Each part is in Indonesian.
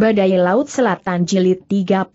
Badai Laut Selatan Jilid 35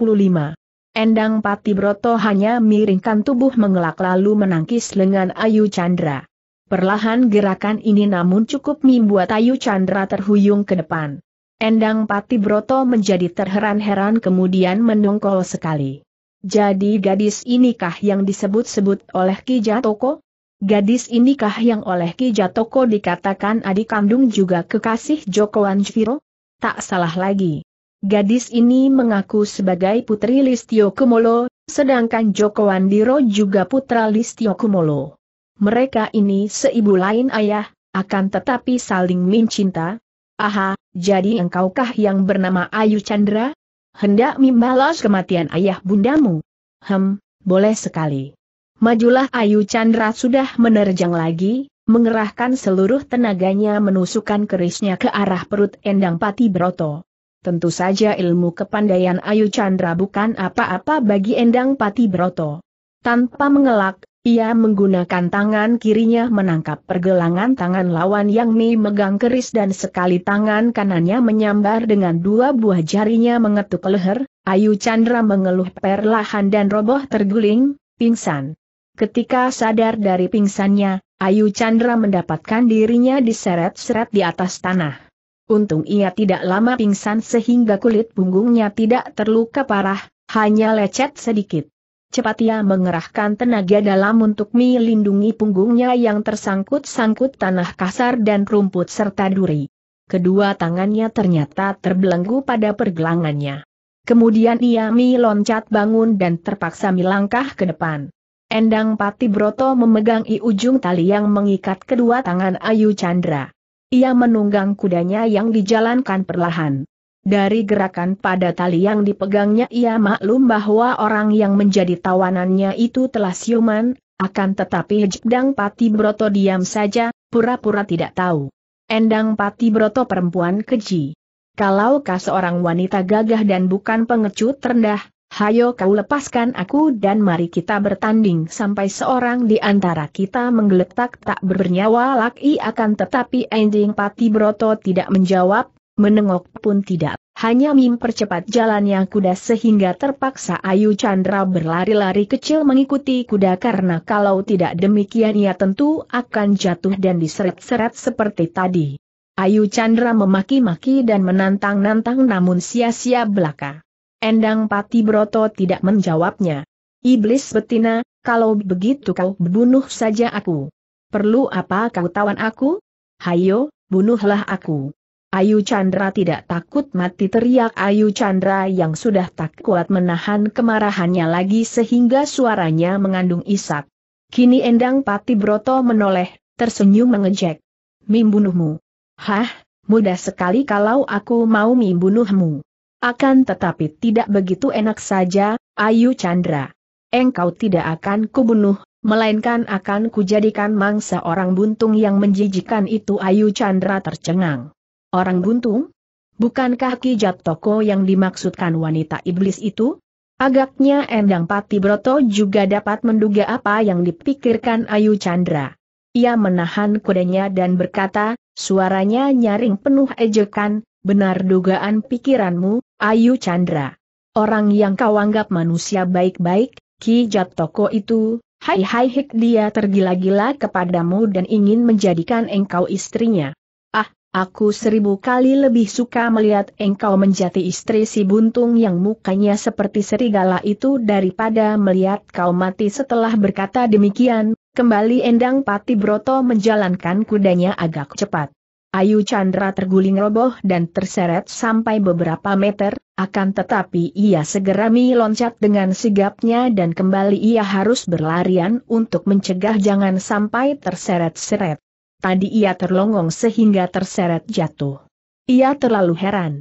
Endang Pati Broto hanya miringkan tubuh mengelak lalu menangkis lengan Ayu Chandra. Perlahan gerakan ini namun cukup membuat Ayu Chandra terhuyung ke depan. Endang Pati Broto menjadi terheran-heran kemudian mendongkol sekali. Jadi gadis inikah yang disebut-sebut oleh Ki Jatoko? Gadis inikah yang oleh Ki Jatoko dikatakan adik kandung juga kekasih Joko Anjviro? Tak salah lagi. Gadis ini mengaku sebagai putri Listio Kumolo, sedangkan Joko Andiro juga putra Listio Kumolo. Mereka ini seibu lain ayah, akan tetapi saling mencinta. Aha, jadi engkaukah yang bernama Ayu Chandra? Hendak membalas kematian ayah bundamu? Hem, boleh sekali. Majulah Ayu Chandra sudah menerjang lagi, mengerahkan seluruh tenaganya menusukkan kerisnya ke arah perut Endang Pati Broto. Tentu saja ilmu kepandaian Ayu Chandra bukan apa-apa bagi Endang Pati Broto. Tanpa mengelak, ia menggunakan tangan kirinya menangkap pergelangan tangan lawan yang memegang keris dan sekali tangan kanannya menyambar dengan dua buah jarinya mengetuk leher, Ayu Chandra mengeluh perlahan dan roboh terguling, pingsan. Ketika sadar dari pingsannya, Ayu Chandra mendapatkan dirinya diseret-seret di atas tanah. Untung ia tidak lama pingsan sehingga kulit punggungnya tidak terluka parah, hanya lecet sedikit. Cepat ia mengerahkan tenaga dalam untuk melindungi punggungnya yang tersangkut-sangkut tanah kasar dan rumput serta duri. Kedua tangannya ternyata terbelenggu pada pergelangannya. Kemudian ia meloncat bangun dan terpaksa melangkah ke depan. Endang Pati Broto memegang i ujung tali yang mengikat kedua tangan Ayu Chandra. Ia menunggang kudanya yang dijalankan perlahan. Dari gerakan pada tali yang dipegangnya ia maklum bahwa orang yang menjadi tawanannya itu telah siuman, akan tetapi Jedang Pati Broto diam saja, pura-pura tidak tahu. Endang Pati Broto perempuan keji. Kalau kau seorang wanita gagah dan bukan pengecut rendah, Hayo kau lepaskan aku dan mari kita bertanding sampai seorang di antara kita menggeletak tak bernyawa laki akan tetapi Ending Pati Broto tidak menjawab, menengok pun tidak, hanya mempercepat jalannya kuda sehingga terpaksa Ayu Chandra berlari-lari kecil mengikuti kuda karena kalau tidak demikian ia tentu akan jatuh dan diseret-seret seperti tadi. Ayu Chandra memaki-maki dan menantang-nantang namun sia-sia belaka. Endang Pati Broto tidak menjawabnya. Iblis betina, kalau begitu kau bunuh saja aku. Perlu apa kau tawan aku? Hayo, bunuhlah aku. Ayu Chandra tidak takut mati teriak Ayu Chandra yang sudah tak kuat menahan kemarahannya lagi sehingga suaranya mengandung isak. Kini Endang Pati Broto menoleh, tersenyum mengejek. Membunuhmu. Hah, mudah sekali kalau aku mau membunuhmu. Akan tetapi tidak begitu enak saja, Ayu Chandra. Engkau tidak akan kubunuh, melainkan akan kujadikan mangsa orang buntung yang menjijikan itu Ayu Chandra tercengang. Orang buntung? Bukankah Ki Toko yang dimaksudkan wanita iblis itu? Agaknya Endang Pati Broto juga dapat menduga apa yang dipikirkan Ayu Chandra. Ia menahan kudanya dan berkata, suaranya nyaring penuh ejekan, benar dugaan pikiranmu, Ayu Chandra. Orang yang kau anggap manusia baik-baik, Ki Jatoko itu, hai hai hik dia tergila-gila kepadamu dan ingin menjadikan engkau istrinya. Ah, aku seribu kali lebih suka melihat engkau menjadi istri si buntung yang mukanya seperti serigala itu daripada melihat kau mati setelah berkata demikian, kembali Endang Pati Broto menjalankan kudanya agak cepat. Ayu Chandra terguling roboh dan terseret sampai beberapa meter, akan tetapi ia segera meloncat dengan sigapnya dan kembali ia harus berlarian untuk mencegah jangan sampai terseret-seret. Tadi ia terlongong sehingga terseret jatuh. Ia terlalu heran.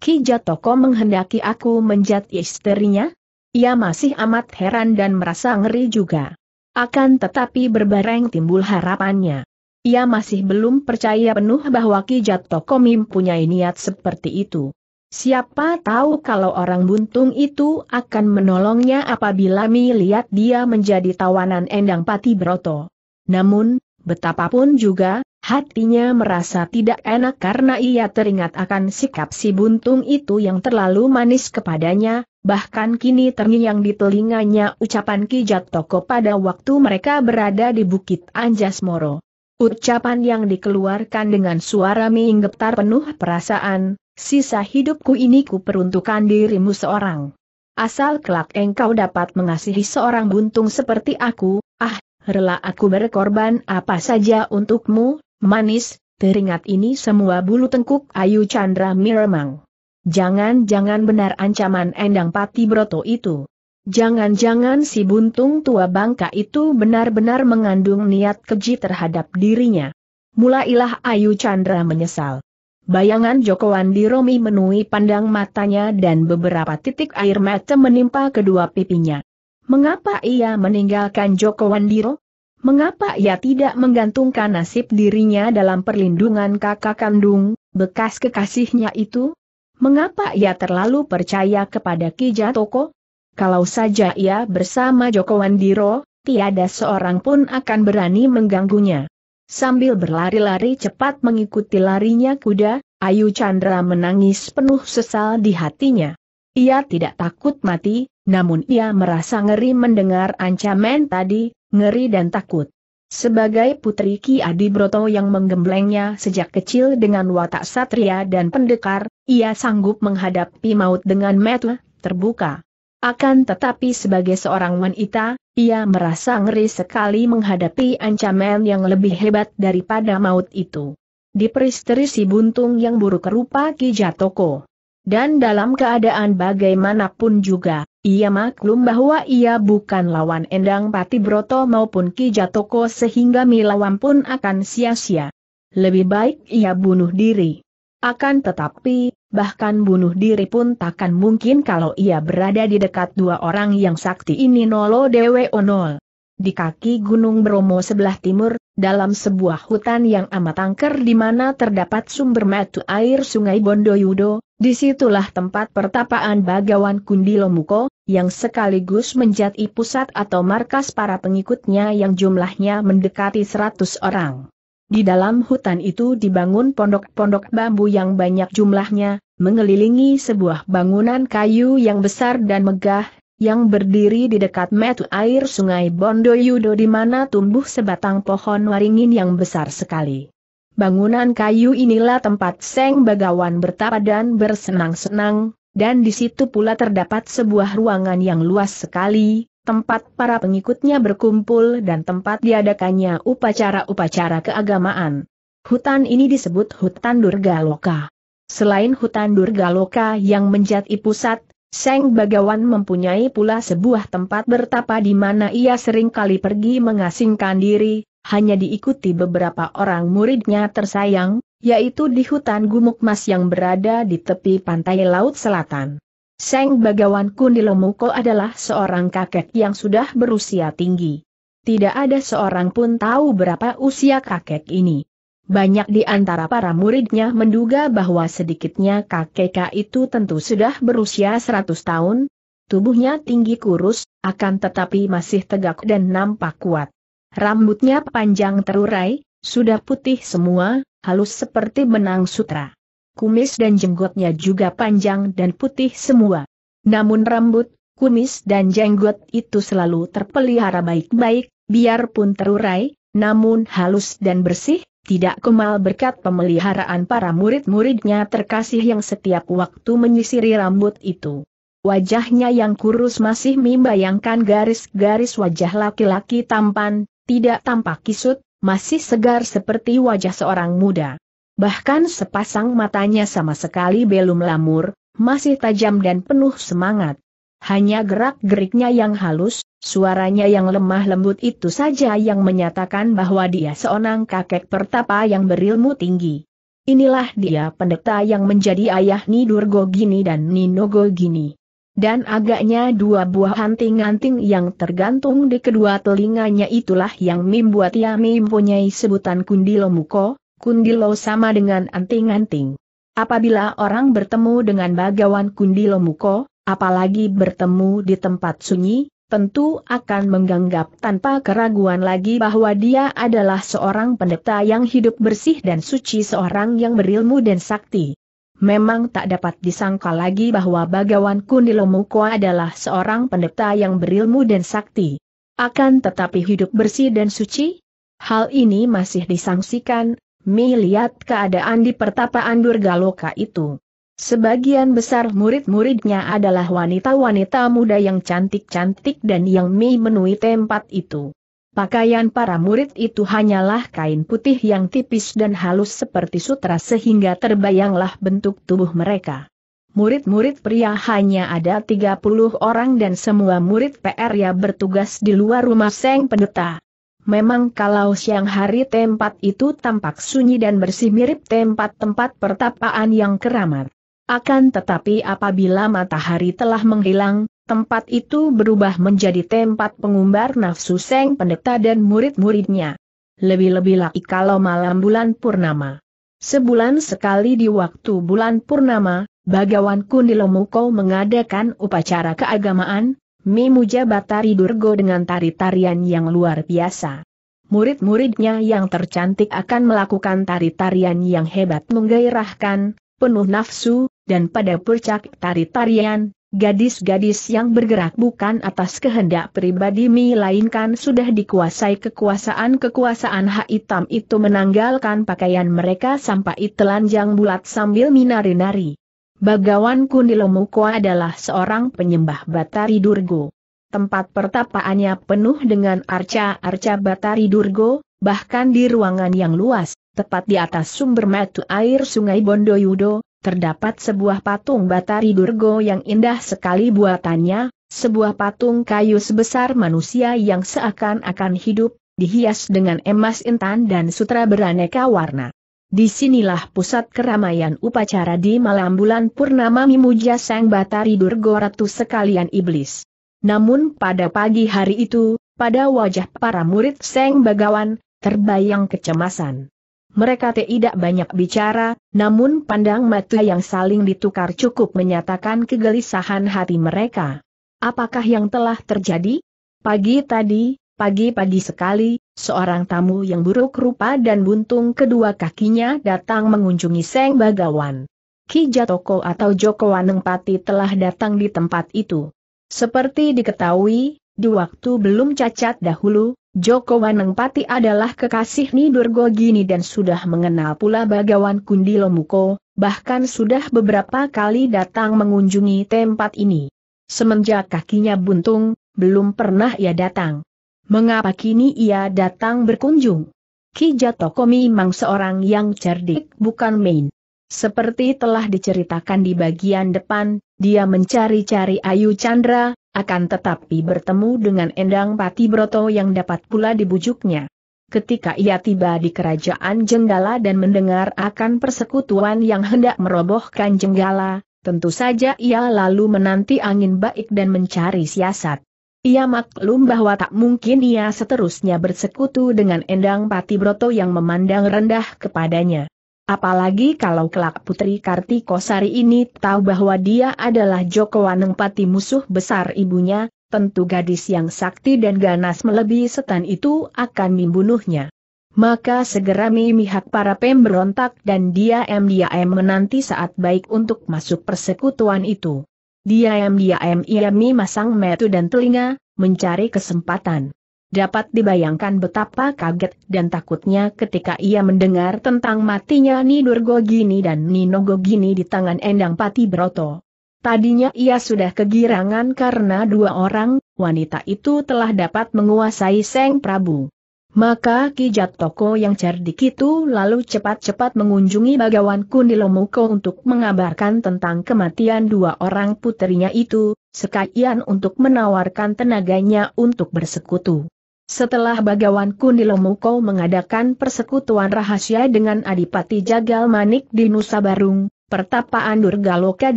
Ki Jatoko menghendaki aku menjadi istrinya? Ia masih amat heran dan merasa ngeri juga. Akan tetapi berbareng timbul harapannya. Ia masih belum percaya penuh bahwa Ki Jatoko mempunyai niat seperti itu. Siapa tahu kalau orang buntung itu akan menolongnya apabila melihat dia menjadi tawanan Endang Pati Broto. Namun, Betapapun juga, hatinya merasa tidak enak karena ia teringat akan sikap si buntung itu yang terlalu manis kepadanya, bahkan kini terngiang di telinganya ucapan Ki Jatoko pada waktu mereka berada di Bukit Anjas Moro. Ucapan yang dikeluarkan dengan suara minggetar penuh perasaan, sisa hidupku ini ku peruntukkan dirimu seorang. Asal kelak engkau dapat mengasihi seorang buntung seperti aku, ah, rela aku berkorban apa saja untukmu, manis, teringat ini semua bulu tengkuk Ayu Chandra miremang. Jangan-jangan benar ancaman Endang Pati Broto itu. Jangan-jangan si buntung tua bangka itu benar-benar mengandung niat keji terhadap dirinya. Mulailah Ayu Chandra menyesal. Bayangan Joko Wandiromi menui pandang matanya dan beberapa titik air mata menimpa kedua pipinya. Mengapa ia meninggalkan Joko Wandiro? Mengapa ia tidak menggantungkan nasib dirinya dalam perlindungan kakak kandung, bekas kekasihnya itu? Mengapa ia terlalu percaya kepada Ki Jatoko? Kalau saja ia bersama Joko Wandiro, tiada seorang pun akan berani mengganggunya. Sambil berlari-lari cepat mengikuti larinya kuda, Ayu Chandra menangis penuh sesal di hatinya. Ia tidak takut mati, namun ia merasa ngeri mendengar ancaman tadi, ngeri dan takut. Sebagai putri Ki Adibroto yang menggemblengnya sejak kecil dengan watak satria dan pendekar, ia sanggup menghadapi maut dengan mata terbuka. Akan tetapi sebagai seorang wanita, ia merasa ngeri sekali menghadapi ancaman yang lebih hebat daripada maut itu. Diperisteri si buntung yang buruk rupa Ki Jatoko. Dan dalam keadaan bagaimanapun juga, ia maklum bahwa ia bukan lawan Endang Pati Broto maupun Ki Jatoko sehingga milawan pun akan sia-sia. Lebih baik ia bunuh diri. Akan tetapi, bahkan bunuh diri pun takkan mungkin kalau ia berada di dekat dua orang yang sakti ini Nolo Dewe Onol. Di kaki Gunung Bromo sebelah timur, dalam sebuah hutan yang amat angker di mana terdapat sumber mata air sungai Bondoyudo, di situlah tempat pertapaan Bagawan Kundilomuko, yang sekaligus menjadi pusat atau markas para pengikutnya yang jumlahnya mendekati seratus orang. Di dalam hutan itu dibangun pondok-pondok bambu yang banyak jumlahnya, mengelilingi sebuah bangunan kayu yang besar dan megah, yang berdiri di dekat metu air sungai Bondoyudo di mana tumbuh sebatang pohon waringin yang besar sekali. Bangunan kayu inilah tempat Seng Bagawan bertapa dan bersenang-senang, dan di situ pula terdapat sebuah ruangan yang luas sekali, tempat para pengikutnya berkumpul dan tempat diadakannya upacara-upacara keagamaan. Hutan ini disebut Hutan Durga Loka. Selain Hutan Durga Loka yang menjadi pusat, Seng Bagawan mempunyai pula sebuah tempat bertapa di mana ia sering kali pergi mengasingkan diri, hanya diikuti beberapa orang muridnya tersayang, yaitu di hutan gumuk mas yang berada di tepi pantai Laut Selatan. Seng Bagawan Kundilomuko adalah seorang kakek yang sudah berusia tinggi. Tidak ada seorang pun tahu berapa usia kakek ini. Banyak di antara para muridnya menduga bahwa sedikitnya kakek itu tentu sudah berusia 100 tahun, tubuhnya tinggi kurus, akan tetapi masih tegak dan nampak kuat. Rambutnya panjang terurai, sudah putih semua, halus seperti benang sutra. Kumis dan jenggotnya juga panjang dan putih semua. Namun rambut, kumis dan jenggot itu selalu terpelihara baik-baik, biarpun terurai, namun halus dan bersih, tidak kemal berkat pemeliharaan para murid-muridnya terkasih yang setiap waktu menyisiri rambut itu. Wajahnya yang kurus masih membayangkan garis-garis wajah laki-laki tampan, tidak tampak kisut, masih segar seperti wajah seorang muda. Bahkan sepasang matanya sama sekali belum lamur, masih tajam dan penuh semangat. Hanya gerak-geriknya yang halus, suaranya yang lemah lembut itu saja yang menyatakan bahwa dia seorang kakek pertapa yang berilmu tinggi. Inilah dia pendeta yang menjadi ayah Nidurgo Gini dan Ninogo Gini. Dan agaknya dua buah anting-anting yang tergantung di kedua telinganya itulah yang membuat ia mempunyai sebutan kundilo muko, kundilo sama dengan anting-anting. Apabila orang bertemu dengan bagawan kundilo muko, apalagi bertemu di tempat sunyi, tentu akan menganggap tanpa keraguan lagi bahwa dia adalah seorang pendeta yang hidup bersih dan suci seorang yang berilmu dan sakti. Memang tak dapat disangka lagi bahwa Bagawan Kundilomuko adalah seorang pendeta yang berilmu dan sakti. Akan tetapi hidup bersih dan suci? Hal ini masih disangsikan, Mi lihat keadaan di pertapaan Durgaloka itu. Sebagian besar murid-muridnya adalah wanita-wanita muda yang cantik-cantik dan yang memenuhi tempat itu. Pakaian para murid itu hanyalah kain putih yang tipis dan halus seperti sutra sehingga terbayanglah bentuk tubuh mereka. Murid-murid pria hanya ada 30 orang dan semua murid PR ya bertugas di luar rumah Seng Pendeta. Memang kalau siang hari tempat itu tampak sunyi dan bersih mirip tempat-tempat pertapaan yang keramat. Akan tetapi apabila matahari telah menghilang, tempat itu berubah menjadi tempat pengumbar nafsu Seng Pendeta dan murid-muridnya. Lebih-lebih lagi kalau malam bulan purnama. Sebulan sekali di waktu bulan purnama, Bagawan Kundilomuko mengadakan upacara keagamaan, Mimuja Batari Durgo dengan tari-tarian yang luar biasa. Murid-muridnya yang tercantik akan melakukan tari-tarian yang hebat menggairahkan, penuh nafsu, dan pada puncak tari-tarian, gadis-gadis yang bergerak bukan atas kehendak pribadi melainkan sudah dikuasai kekuasaan-kekuasaan hak hitam itu menanggalkan pakaian mereka sampai telanjang bulat sambil minari-nari. Bagawan Kundilomuko adalah seorang penyembah Batari Durgo. Tempat pertapaannya penuh dengan arca-arca Batari Durgo, bahkan di ruangan yang luas, tepat di atas sumber mata air sungai Bondoyudo, terdapat sebuah patung Batari Durgo yang indah sekali buatannya, sebuah patung kayu sebesar manusia yang seakan-akan hidup, dihias dengan emas intan dan sutra beraneka warna. Di sinilah pusat keramaian upacara di malam bulan purnama Mimuja Sang Batari Durgo Ratu sekalian iblis. Namun pada pagi hari itu, pada wajah para murid Seng Bagawan, terbayang kecemasan. Mereka tidak banyak bicara, namun pandang mata yang saling ditukar cukup menyatakan kegelisahan hati mereka. Apakah yang telah terjadi? Pagi tadi, pagi-pagi sekali, seorang tamu yang buruk rupa dan buntung kedua kakinya datang mengunjungi Seng Bagawan. Ki Jatoko atau Joko Wanengpati telah datang di tempat itu. Seperti diketahui, di waktu belum cacat dahulu, Joko Wanengpati adalah kekasih Nidurgo Gini dan sudah mengenal pula Bagawan Kundilomuko, bahkan sudah beberapa kali datang mengunjungi tempat ini. Semenjak kakinya buntung, belum pernah ia datang. Mengapa kini ia datang berkunjung? Ki Jatoko memang seorang yang cerdik bukan main. Seperti telah diceritakan di bagian depan, dia mencari-cari Ayu Chandra, akan tetapi bertemu dengan Endang Pati Broto yang dapat pula dibujuknya. Ketika ia tiba di kerajaan Jenggala dan mendengar akan persekutuan yang hendak merobohkan Jenggala, tentu saja ia lalu menanti angin baik dan mencari siasat. Ia maklum bahwa tak mungkin ia seterusnya bersekutu dengan Endang Pati Broto yang memandang rendah kepadanya. Apalagi kalau kelak Putri Kartikosari ini tahu bahwa dia adalah Joko Wanengpati musuh besar ibunya, tentu gadis yang sakti dan ganas melebihi setan itu akan membunuhnya. Maka segera memihak para pemberontak dan diam-diam menanti saat baik untuk masuk persekutuan itu. Diam-diam ia memasang metu dan telinga, mencari kesempatan. Dapat dibayangkan betapa kaget dan takutnya ketika ia mendengar tentang matinya Nidurgo Gini dan Ninogo Gini di tangan Endang Pati Broto. Tadinya ia sudah kegirangan karena dua orang, wanita itu telah dapat menguasai Seng Prabu. Maka Ki Toko yang cerdik itu lalu cepat-cepat mengunjungi Bagawan Kundilomuko untuk mengabarkan tentang kematian dua orang puterinya itu, sekalian untuk menawarkan tenaganya untuk bersekutu. Setelah Bagawan Kundilomuko mengadakan persekutuan rahasia dengan Adipati Jagal Manik di Nusa Barung, pertapaan Durgaloka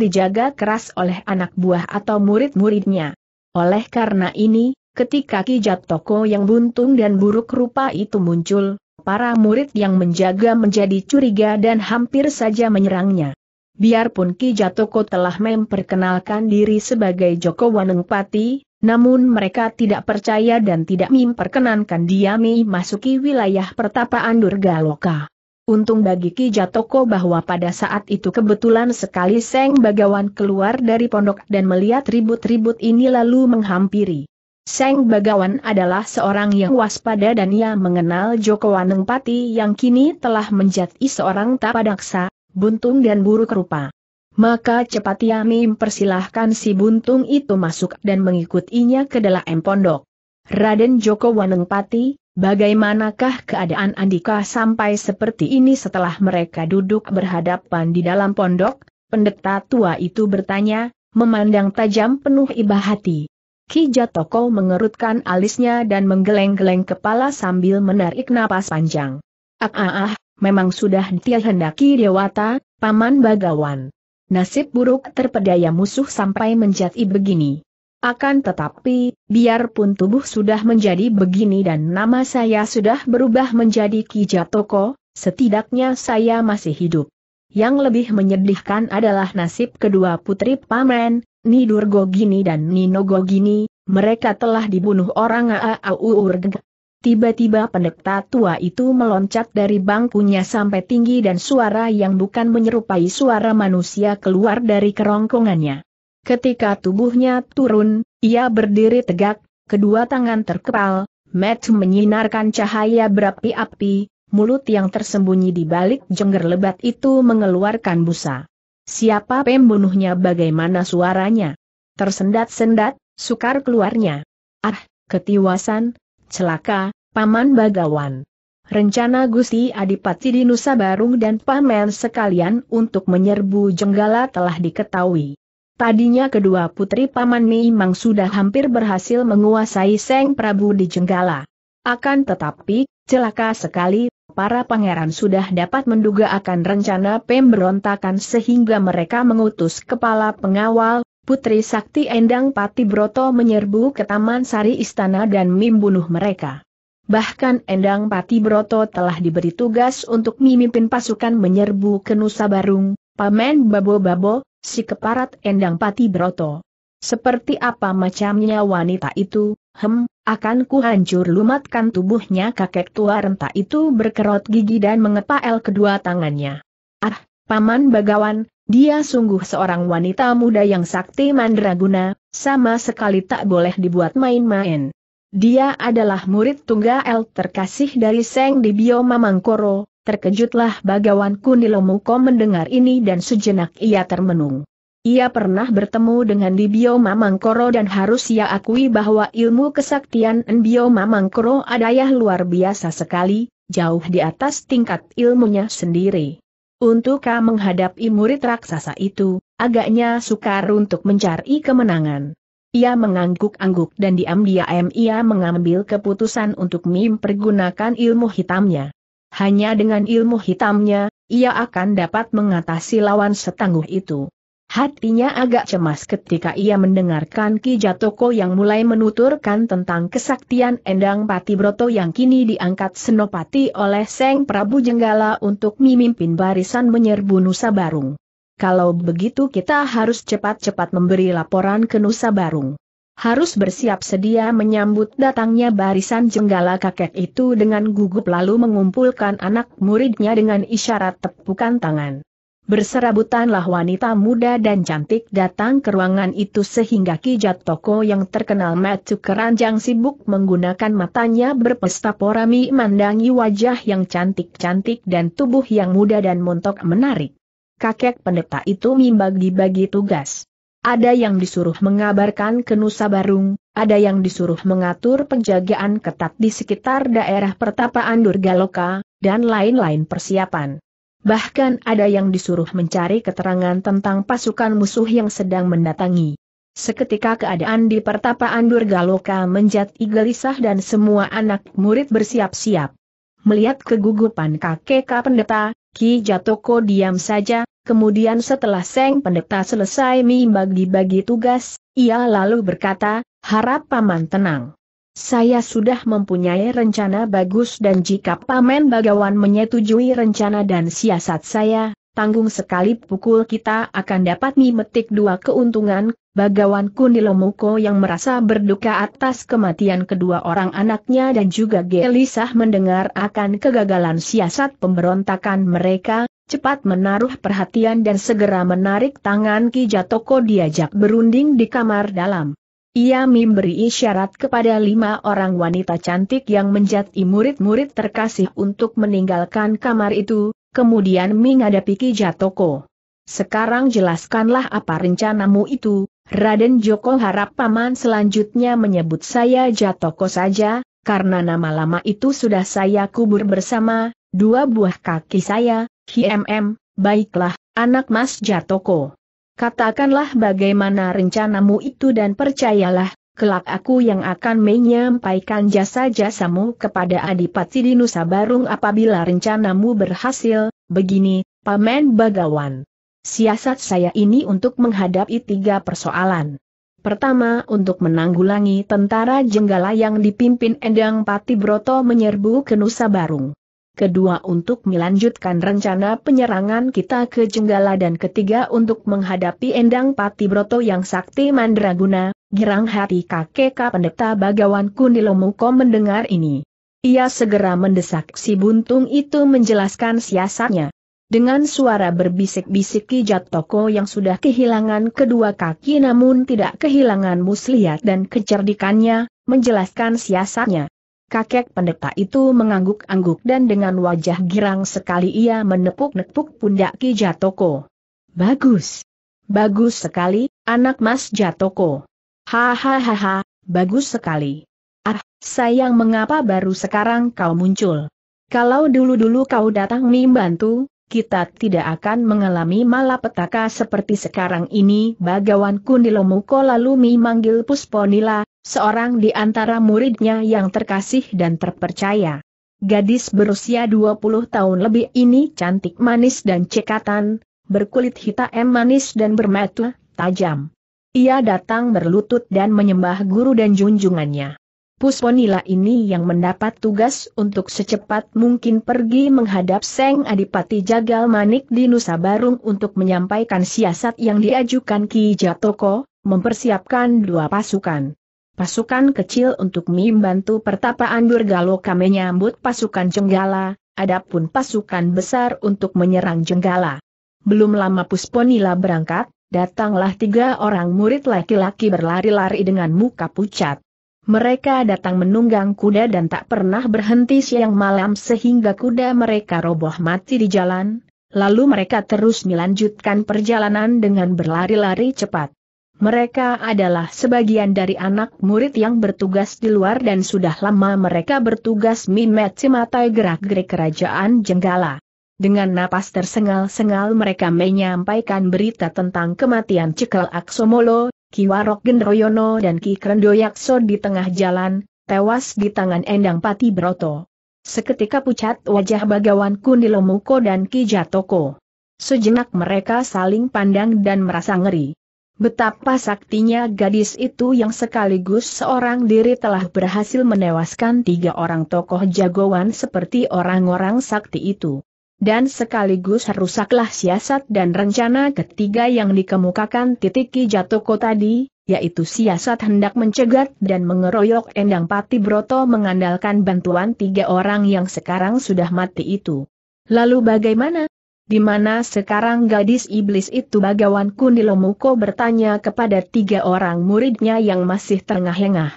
dijaga keras oleh anak buah atau murid-muridnya. Oleh karena ini, ketika Ki Toko yang buntung dan buruk rupa itu muncul, para murid yang menjaga menjadi curiga dan hampir saja menyerangnya. Biarpun Ki Jatoko telah memperkenalkan diri sebagai Joko Wanengpati, Namun mereka tidak percaya dan tidak memperkenankan dia memasuki wilayah pertapaan Durga Loka. Untung bagi Ki Jatoko bahwa pada saat itu kebetulan sekali Seng Bagawan keluar dari pondok dan melihat ribut-ribut ini lalu menghampiri. Seng Bagawan adalah seorang yang waspada dan ia mengenal Joko Wanengpati yang kini telah menjadi seorang tapadaksa, buntung dan buruk rupa. Maka cepat ia mempersilahkan si buntung itu masuk dan mengikutinya ke dalam pondok. Raden Joko Wanengpati, Bagaimanakah keadaan Andika sampai seperti ini setelah mereka duduk berhadapan di dalam pondok? Pendeta tua itu bertanya, memandang tajam penuh iba hati. Ki Jatoko mengerutkan alisnya dan menggeleng-geleng kepala sambil menarik napas panjang. Ah ah ah, memang sudah dia hendaki dewata, paman bagawan. Nasib buruk terpedaya musuh sampai menjadi begini. Akan tetapi, biarpun tubuh sudah menjadi begini dan nama saya sudah berubah menjadi Kijatoko, setidaknya saya masih hidup. Yang lebih menyedihkan adalah nasib kedua putri paman, Nidurgo Gini dan Ninogo Gini, mereka telah dibunuh orang Aauurg. Tiba-tiba pendekta tua itu meloncat dari bangkunya sampai tinggi dan suara yang bukan menyerupai suara manusia keluar dari kerongkongannya. Ketika tubuhnya turun, ia berdiri tegak, kedua tangan terkepal, Matt menyinarkan cahaya berapi-api, mulut yang tersembunyi di balik jengger lebat itu mengeluarkan busa. Siapa pembunuhnya bagaimana suaranya? Tersendat-sendat, sukar keluarnya. Ah, ketiwasan, celaka, paman bagawan. Rencana Gusti Adipati di Nusa Barung dan pamen sekalian untuk menyerbu Jenggala telah diketahui. Tadinya kedua putri Paman memang sudah hampir berhasil menguasai Seng Prabu di Jenggala. Akan tetapi, celaka sekali, para pangeran sudah dapat menduga akan rencana pemberontakan sehingga mereka mengutus kepala pengawal, Putri Sakti Endang Pati Broto menyerbu ke Taman Sari Istana dan membunuh mereka. Bahkan Endang Pati Broto telah diberi tugas untuk memimpin pasukan menyerbu ke Nusa Barung, Pamen Babo-Babo, si keparat Endang Pati Broto. Seperti apa macamnya wanita itu, hem, akan ku hancur lumatkan tubuhnya kakek tua renta itu berkerot gigi dan mengepal kedua tangannya. Ah, Paman Bagawan, dia sungguh seorang wanita muda yang sakti mandraguna, sama sekali tak boleh dibuat main-main. Dia adalah murid tunggal terkasih dari Seng Dibio Mamangkoro, Terkejutlah Bagawan Kunilomuko mendengar ini dan sejenak ia termenung. Ia pernah bertemu dengan Dibio Mamangkoro dan harus ia akui bahwa ilmu kesaktian Nbio Mamangkoro adayah luar biasa sekali, jauh di atas tingkat ilmunya sendiri. Untuk menghadapi murid raksasa itu, agaknya sukar untuk mencari kemenangan. Ia mengangguk-angguk dan diam-diam ia mengambil keputusan untuk mempergunakan ilmu hitamnya. Hanya dengan ilmu hitamnya, ia akan dapat mengatasi lawan setangguh itu. Hatinya agak cemas ketika ia mendengarkan Ki Jatoko yang mulai menuturkan tentang kesaktian Endang Pati Broto yang kini diangkat senopati oleh Seng Prabu Jenggala untuk memimpin barisan menyerbu Nusa Barung. Kalau begitu kita harus cepat-cepat memberi laporan ke Nusa Barung harus bersiap sedia menyambut datangnya barisan jenggala kakek itu dengan gugup lalu mengumpulkan anak muridnya dengan isyarat tepukan tangan. Berserabutanlah wanita muda dan cantik datang ke ruangan itu sehingga Kijat Toko yang terkenal matu keranjang sibuk menggunakan matanya berpesta porami mandangi wajah yang cantik-cantik dan tubuh yang muda dan montok menarik. Kakek pendeta itu membagi-bagi tugas. Ada yang disuruh mengabarkan ke Nusa Barung, ada yang disuruh mengatur penjagaan ketat di sekitar daerah pertapaan Durgaloka, dan lain-lain persiapan. Bahkan ada yang disuruh mencari keterangan tentang pasukan musuh yang sedang mendatangi. Seketika keadaan di pertapaan Durgaloka menjadi gelisah dan semua anak murid bersiap-siap. Melihat kegugupan kakek pendeta, Ki Jatoko diam saja, kemudian setelah Seng Pendeta selesai membagi-bagi tugas, ia lalu berkata, harap paman tenang. Saya sudah mempunyai rencana bagus dan jika paman bagawan menyetujui rencana dan siasat saya, tanggung sekali pukul kita akan dapat memetik dua keuntungan, Bagawan Kunilomuko yang merasa berduka atas kematian kedua orang anaknya dan juga gelisah mendengar akan kegagalan siasat pemberontakan mereka, cepat menaruh perhatian dan segera menarik tangan Ki Jatoko diajak berunding di kamar dalam. Ia memberi isyarat kepada lima orang wanita cantik yang menjadi murid-murid terkasih untuk meninggalkan kamar itu, kemudian menghadapi Ki Jatoko. Sekarang jelaskanlah apa rencanamu itu, Raden Joko harap paman selanjutnya menyebut saya Jatoko saja, karena nama lama itu sudah saya kubur bersama, dua buah kaki saya, HMM, baiklah, anak mas Jatoko. Katakanlah bagaimana rencanamu itu dan percayalah, kelak aku yang akan menyampaikan jasa-jasamu kepada Adipati di Nusa Barung apabila rencanamu berhasil, begini, Paman Bagawan. Siasat saya ini untuk menghadapi tiga persoalan. Pertama untuk menanggulangi tentara Jenggala yang dipimpin Endang Pati Broto menyerbu ke Nusa Barung. Kedua untuk melanjutkan rencana penyerangan kita ke Jenggala dan ketiga untuk menghadapi Endang Pati Broto yang sakti mandraguna, girang hati kakek pendeta Bagawan Kundilomuko mendengar ini. Ia segera mendesak si buntung itu menjelaskan siasatnya. Dengan suara berbisik-bisik Ki Jatoko yang sudah kehilangan kedua kaki namun tidak kehilangan muslihat dan kecerdikannya, menjelaskan siasatnya. Kakek pendeta itu mengangguk-angguk dan dengan wajah girang sekali ia menepuk-nepuk pundak Ki Jatoko. Bagus. Bagus sekali, anak mas Jatoko. Hahaha, bagus sekali. Ah, sayang mengapa baru sekarang kau muncul. Kalau dulu-dulu kau datang membantu, kita tidak akan mengalami malapetaka seperti sekarang ini. Bagawan Kundilomuko lalu memanggil Pusponila, seorang di antara muridnya yang terkasih dan terpercaya. Gadis berusia 20 tahun lebih ini cantik manis dan cekatan, berkulit hitam manis dan bermata tajam. Ia datang berlutut dan menyembah guru dan junjungannya. Pusponila ini yang mendapat tugas untuk secepat mungkin pergi menghadap Seng Adipati Jagal Manik di Nusa Barung untuk menyampaikan siasat yang diajukan Ki Jatoko, mempersiapkan dua pasukan. Pasukan kecil untuk membantu pertapaan Durgaloka menyambut pasukan Jenggala, adapun pasukan besar untuk menyerang Jenggala. Belum lama Pusponila berangkat, datanglah tiga orang murid laki-laki berlari-lari dengan muka pucat. Mereka datang menunggang kuda dan tak pernah berhenti siang malam sehingga kuda mereka roboh mati di jalan, lalu mereka terus melanjutkan perjalanan dengan berlari-lari cepat. Mereka adalah sebagian dari anak murid yang bertugas di luar dan sudah lama mereka bertugas mimet cimatai gerak-gerik kerajaan Jenggala. Dengan napas tersengal-sengal mereka menyampaikan berita tentang kematian Cekel Aksomolo, Ki Warok Gendroyono dan Ki Krendoyakso di tengah jalan, tewas di tangan Endang Pati Broto. Seketika pucat wajah Bagawan Kundilomuko dan Ki Jatoko. Sejenak mereka saling pandang dan merasa ngeri. Betapa saktinya gadis itu yang sekaligus seorang diri telah berhasil menewaskan tiga orang tokoh jagoan seperti orang-orang sakti itu dan sekaligus rusaklah siasat dan rencana ketiga yang dikemukakan Titiki Jatoko tadi, yaitu siasat hendak mencegat dan mengeroyok Endang Pati Broto mengandalkan bantuan tiga orang yang sekarang sudah mati itu. Lalu bagaimana? Di mana sekarang gadis iblis itu Bagawan Kundilomuko bertanya kepada tiga orang muridnya yang masih terengah-engah.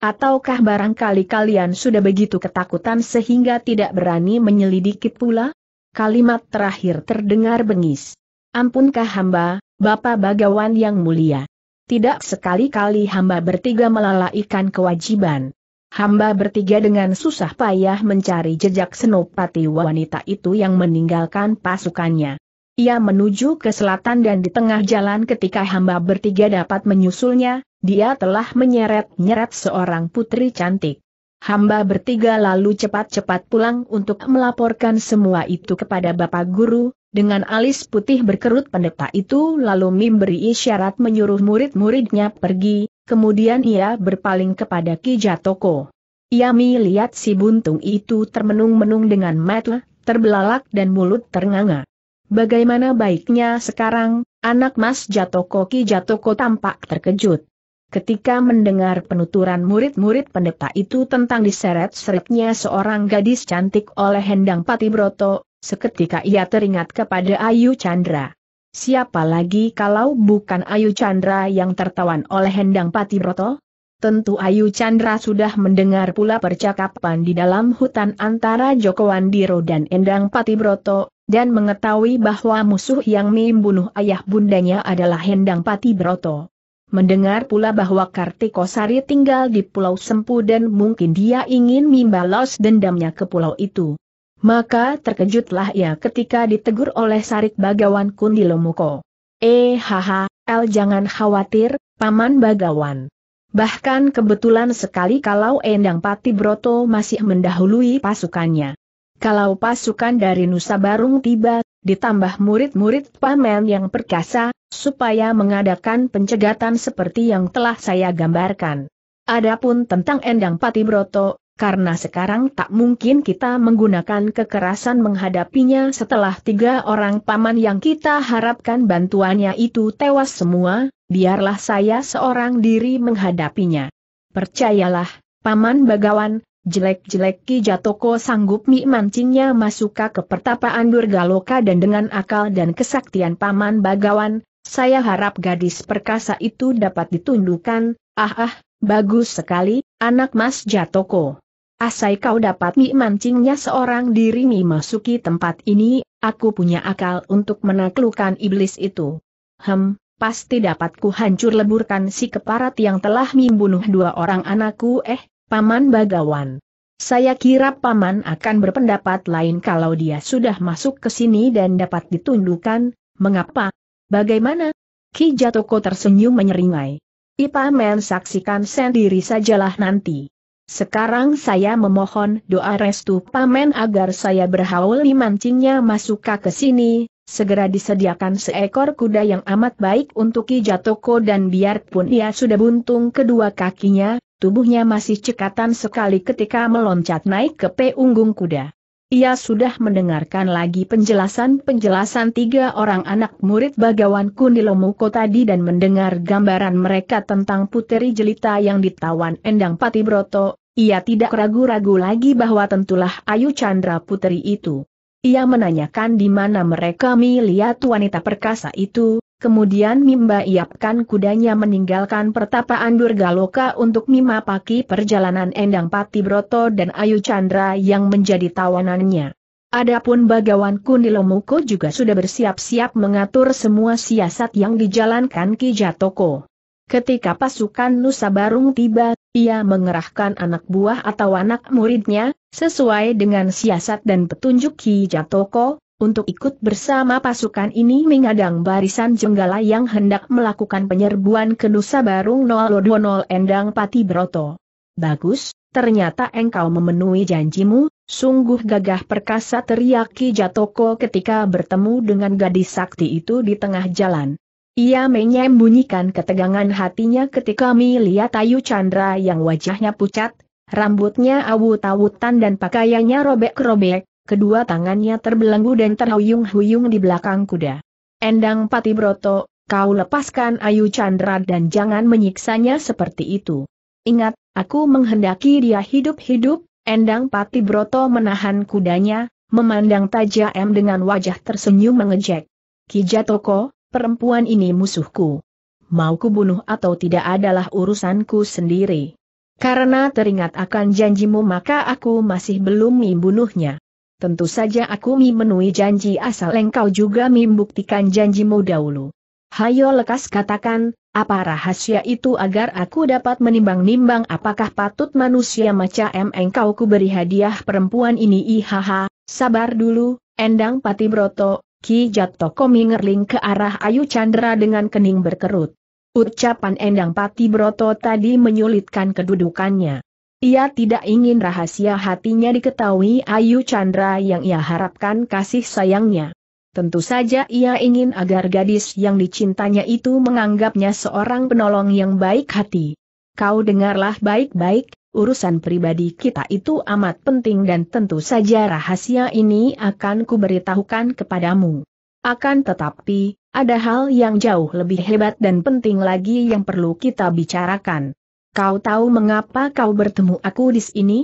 Ataukah barangkali kalian sudah begitu ketakutan sehingga tidak berani menyelidiki pula? Kalimat terakhir terdengar bengis. Ampunkah hamba, Bapak Bagawan yang mulia? Tidak sekali-kali hamba bertiga melalaikan kewajiban. Hamba bertiga dengan susah payah mencari jejak senopati wanita itu yang meninggalkan pasukannya. Ia menuju ke selatan dan di tengah jalan ketika hamba bertiga dapat menyusulnya, dia telah menyeret-nyeret seorang putri cantik. Hamba bertiga lalu cepat-cepat pulang untuk melaporkan semua itu kepada Bapak Guru, dengan alis putih berkerut pendeta itu lalu memberi isyarat menyuruh murid-muridnya pergi, kemudian ia berpaling kepada Ki Jatoko. Ia melihat si buntung itu termenung-menung dengan mata, terbelalak dan mulut ternganga. Bagaimana baiknya sekarang, anak Mas Jatoko Ki Jatoko tampak terkejut. Ketika mendengar penuturan murid-murid pendeta itu tentang diseret-seretnya seorang gadis cantik oleh Hendang Patibroto, seketika ia teringat kepada Ayu Chandra. Siapa lagi kalau bukan Ayu Chandra yang tertawan oleh Hendang Patibroto? Tentu Ayu Chandra sudah mendengar pula percakapan di dalam hutan antara Joko Wandiro dan Endang Patibroto, dan mengetahui bahwa musuh yang membunuh ayah bundanya adalah Hendang Patibroto. Mendengar pula bahwa Kartiko Sari tinggal di Pulau Sempu dan mungkin dia ingin membalas dendamnya ke pulau itu. Maka terkejutlah ia ketika ditegur oleh Sarik Bagawan Kundilomuko. Eh haha, El jangan khawatir, Paman Bagawan. Bahkan kebetulan sekali kalau Endang Pati Broto masih mendahului pasukannya. Kalau pasukan dari Nusa Barung tiba, ditambah murid-murid pamen yang perkasa, supaya mengadakan pencegatan seperti yang telah saya gambarkan. Adapun tentang Endang Patibroto, karena sekarang tak mungkin kita menggunakan kekerasan menghadapinya setelah tiga orang paman yang kita harapkan bantuannya itu tewas semua, biarlah saya seorang diri menghadapinya. Percayalah, Paman Bagawan, jelek-jelek Ki Jatoko sanggup mi mancingnya masuk ke pertapaan Durgaloka dan dengan akal dan kesaktian Paman Bagawan, saya harap gadis perkasa itu dapat ditundukkan, ah ah, bagus sekali, anak Mas Jatoko. Asai kau dapat mancingnya seorang diri mi masuki tempat ini, aku punya akal untuk menaklukkan iblis itu. Hem, pasti dapat ku hancur leburkan si keparat yang telah membunuh dua orang anakku eh, Paman Bagawan. Saya kira Paman akan berpendapat lain kalau dia sudah masuk ke sini dan dapat ditundukkan, mengapa? Bagaimana? Ki Jatoko tersenyum menyeringai. Paman saksikan sendiri sajalah nanti. Sekarang saya memohon doa restu pamen agar saya berhaul dimancingnya masuk ke sini, segera disediakan seekor kuda yang amat baik untuk Ki Jatoko dan biarpun ia sudah buntung kedua kakinya, tubuhnya masih cekatan sekali ketika meloncat naik ke peunggung kuda. Ia sudah mendengarkan lagi penjelasan-penjelasan tiga orang anak murid Bagawan Kundilomuko tadi dan mendengar gambaran mereka tentang puteri jelita yang ditawan Endang Patibroto, ia tidak ragu-ragu lagi bahwa tentulah Ayu Chandra puteri itu. Ia menanyakan di mana mereka melihat wanita perkasa itu, Kemudian Mimba iapkan kudanya meninggalkan pertapaan Durgaloka untuk mimapaki perjalanan Endang Pati Broto dan Ayu Chandra yang menjadi tawanannya. Adapun Bagawan Kundilomuko juga sudah bersiap-siap mengatur semua siasat yang dijalankan Ki Jatoko. Ketika pasukan Nusa Barung tiba, ia mengerahkan anak buah atau anak muridnya, sesuai dengan siasat dan petunjuk Ki Jatoko, untuk ikut bersama pasukan ini mengadang barisan jenggala yang hendak melakukan penyerbuan ke Nusa Barung 020 Endang Pati Broto. Bagus, ternyata engkau memenuhi janjimu, sungguh gagah perkasa teriak Ki Jatoko ketika bertemu dengan gadis sakti itu di tengah jalan. Ia menyembunyikan ketegangan hatinya ketika melihat Ayu Chandra yang wajahnya pucat, rambutnya awut-awutan dan pakaiannya robek-robek, kedua tangannya terbelenggu dan terhuyung-huyung di belakang kuda. Endang Patibroto, kau lepaskan Ayu Chandra dan jangan menyiksanya seperti itu. Ingat, aku menghendaki dia hidup-hidup, Endang Patibroto menahan kudanya, memandang tajam dengan wajah tersenyum mengejek. Kijatoko, perempuan ini musuhku. Mau kubunuh atau tidak adalah urusanku sendiri. Karena teringat akan janjimu maka aku masih belum membunuhnya. Tentu saja aku memenuhi janji asal engkau juga membuktikan janjimu dahulu. Hayo lekas katakan, apa rahasia itu agar aku dapat menimbang-nimbang apakah patut manusia macam engkau ku beri hadiah perempuan ini ihaha, sabar dulu, Endang Patibroto, Ki Jatoko mingerling ke arah Ayu Chandra dengan kening berkerut. Ucapan Endang Patibroto tadi menyulitkan kedudukannya. Ia tidak ingin rahasia hatinya diketahui Ayu Chandra yang ia harapkan kasih sayangnya. Tentu saja ia ingin agar gadis yang dicintanya itu menganggapnya seorang penolong yang baik hati. Kau dengarlah baik-baik, urusan pribadi kita itu amat penting dan tentu saja rahasia ini akan kuberitahukan kepadamu. Akan tetapi, ada hal yang jauh lebih hebat dan penting lagi yang perlu kita bicarakan. Kau tahu mengapa kau bertemu aku di sini?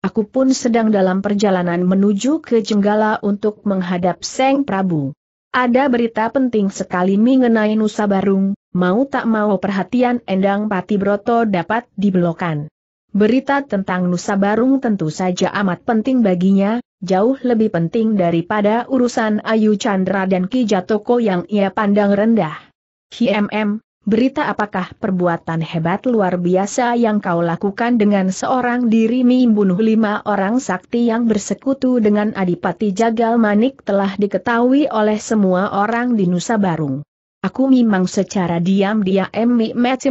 Aku pun sedang dalam perjalanan menuju ke Jenggala untuk menghadap Seng Prabu. Ada berita penting sekali mengenai Nusa Barung, mau tak mau perhatian Endang Patibroto dapat dibelokkan. Berita tentang Nusa Barung tentu saja amat penting baginya, jauh lebih penting daripada urusan Ayu Chandra dan Ki Jatoko yang ia pandang rendah. HMM, berita apakah perbuatan hebat luar biasa yang kau lakukan dengan seorang diri membunuh lima orang sakti yang bersekutu dengan Adipati Jagal Manik telah diketahui oleh semua orang di Nusa Barung. Aku memang secara diam-diam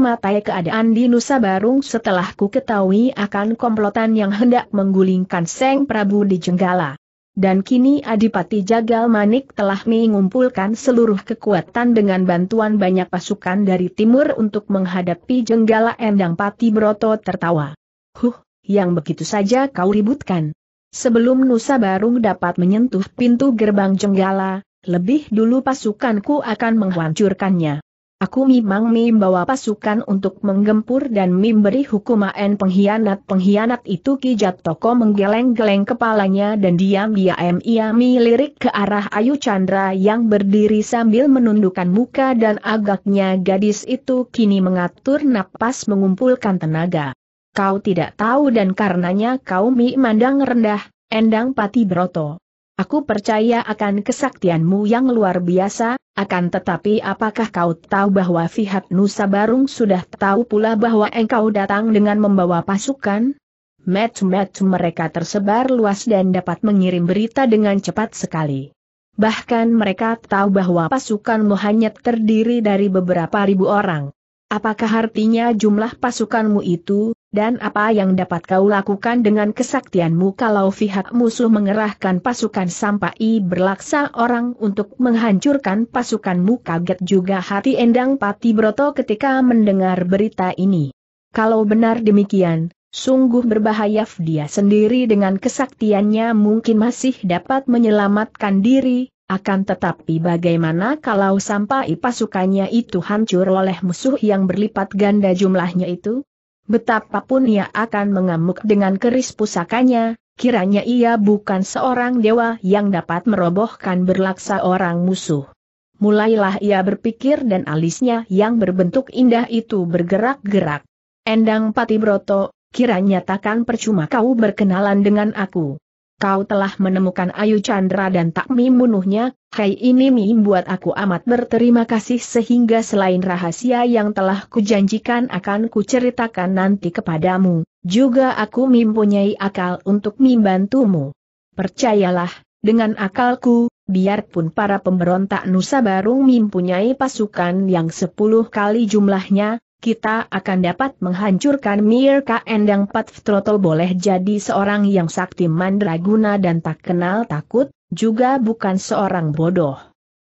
matai keadaan di Nusa Barung setelah ku ketahui akan komplotan yang hendak menggulingkan Seng Prabu di Jenggala. Dan kini Adipati Jagal Manik telah mengumpulkan seluruh kekuatan dengan bantuan banyak pasukan dari timur untuk menghadapi Jenggala Endang Pati Broto tertawa. Huh, yang begitu saja kau ributkan. Sebelum Nusa Barung dapat menyentuh pintu gerbang Jenggala, lebih dulu pasukanku akan menghancurkannya. Aku memang membawa pasukan untuk menggempur dan memberi hukuman pengkhianat-pengkhianat itu Kijat Toko menggeleng-geleng kepalanya dan diam-diam ia melirik ke arah Ayu Chandra yang berdiri sambil menundukkan muka dan agaknya gadis itu kini mengatur napas mengumpulkan tenaga. Kau tidak tahu dan karenanya kau mi mandang rendah, Endang Pati Broto. Aku percaya akan kesaktianmu yang luar biasa, akan tetapi apakah kau tahu bahwa pihak Nusa Barung sudah tahu pula bahwa engkau datang dengan membawa pasukan? Met-met mereka tersebar luas dan dapat mengirim berita dengan cepat sekali. Bahkan mereka tahu bahwa pasukanmu hanya terdiri dari beberapa ribu orang. Apakah artinya jumlah pasukanmu itu, dan apa yang dapat kau lakukan dengan kesaktianmu kalau pihak musuh mengerahkan pasukan sampai berlaksa orang untuk menghancurkan pasukanmu kaget juga hati Endang Pati Broto ketika mendengar berita ini. Kalau benar demikian, sungguh berbahaya dia sendiri dengan kesaktiannya mungkin masih dapat menyelamatkan diri, akan tetapi bagaimana kalau sampai pasukannya itu hancur oleh musuh yang berlipat ganda jumlahnya itu? Betapapun ia akan mengamuk dengan keris pusakanya, kiranya ia bukan seorang dewa yang dapat merobohkan berlaksa orang musuh. Mulailah ia berpikir dan alisnya yang berbentuk indah itu bergerak-gerak. Endang Patibroto, kiranya takkan percuma kau berkenalan dengan aku kau telah menemukan Ayu Chandra dan tak membunuhnya, hai ini membuat aku amat berterima kasih sehingga selain rahasia yang telah kujanjikan akan kuceritakan nanti kepadamu, juga aku mempunyai akal untuk membantumu. Percayalah, dengan akalku, biarpun para pemberontak Nusa Barung mempunyai pasukan yang sepuluh kali jumlahnya, kita akan dapat menghancurkan Mirka Endang Trotol boleh jadi seorang yang sakti mandraguna dan tak kenal takut, juga bukan seorang bodoh.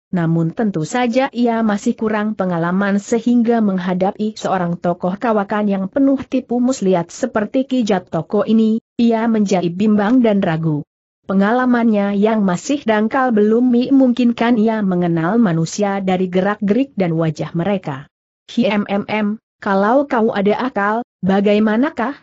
Namun tentu saja ia masih kurang pengalaman sehingga menghadapi seorang tokoh kawakan yang penuh tipu muslihat seperti Kijat Toko ini, ia menjadi bimbang dan ragu. Pengalamannya yang masih dangkal belum memungkinkan ia mengenal manusia dari gerak-gerik dan wajah mereka. HMMM, kalau kau ada akal, bagaimanakah?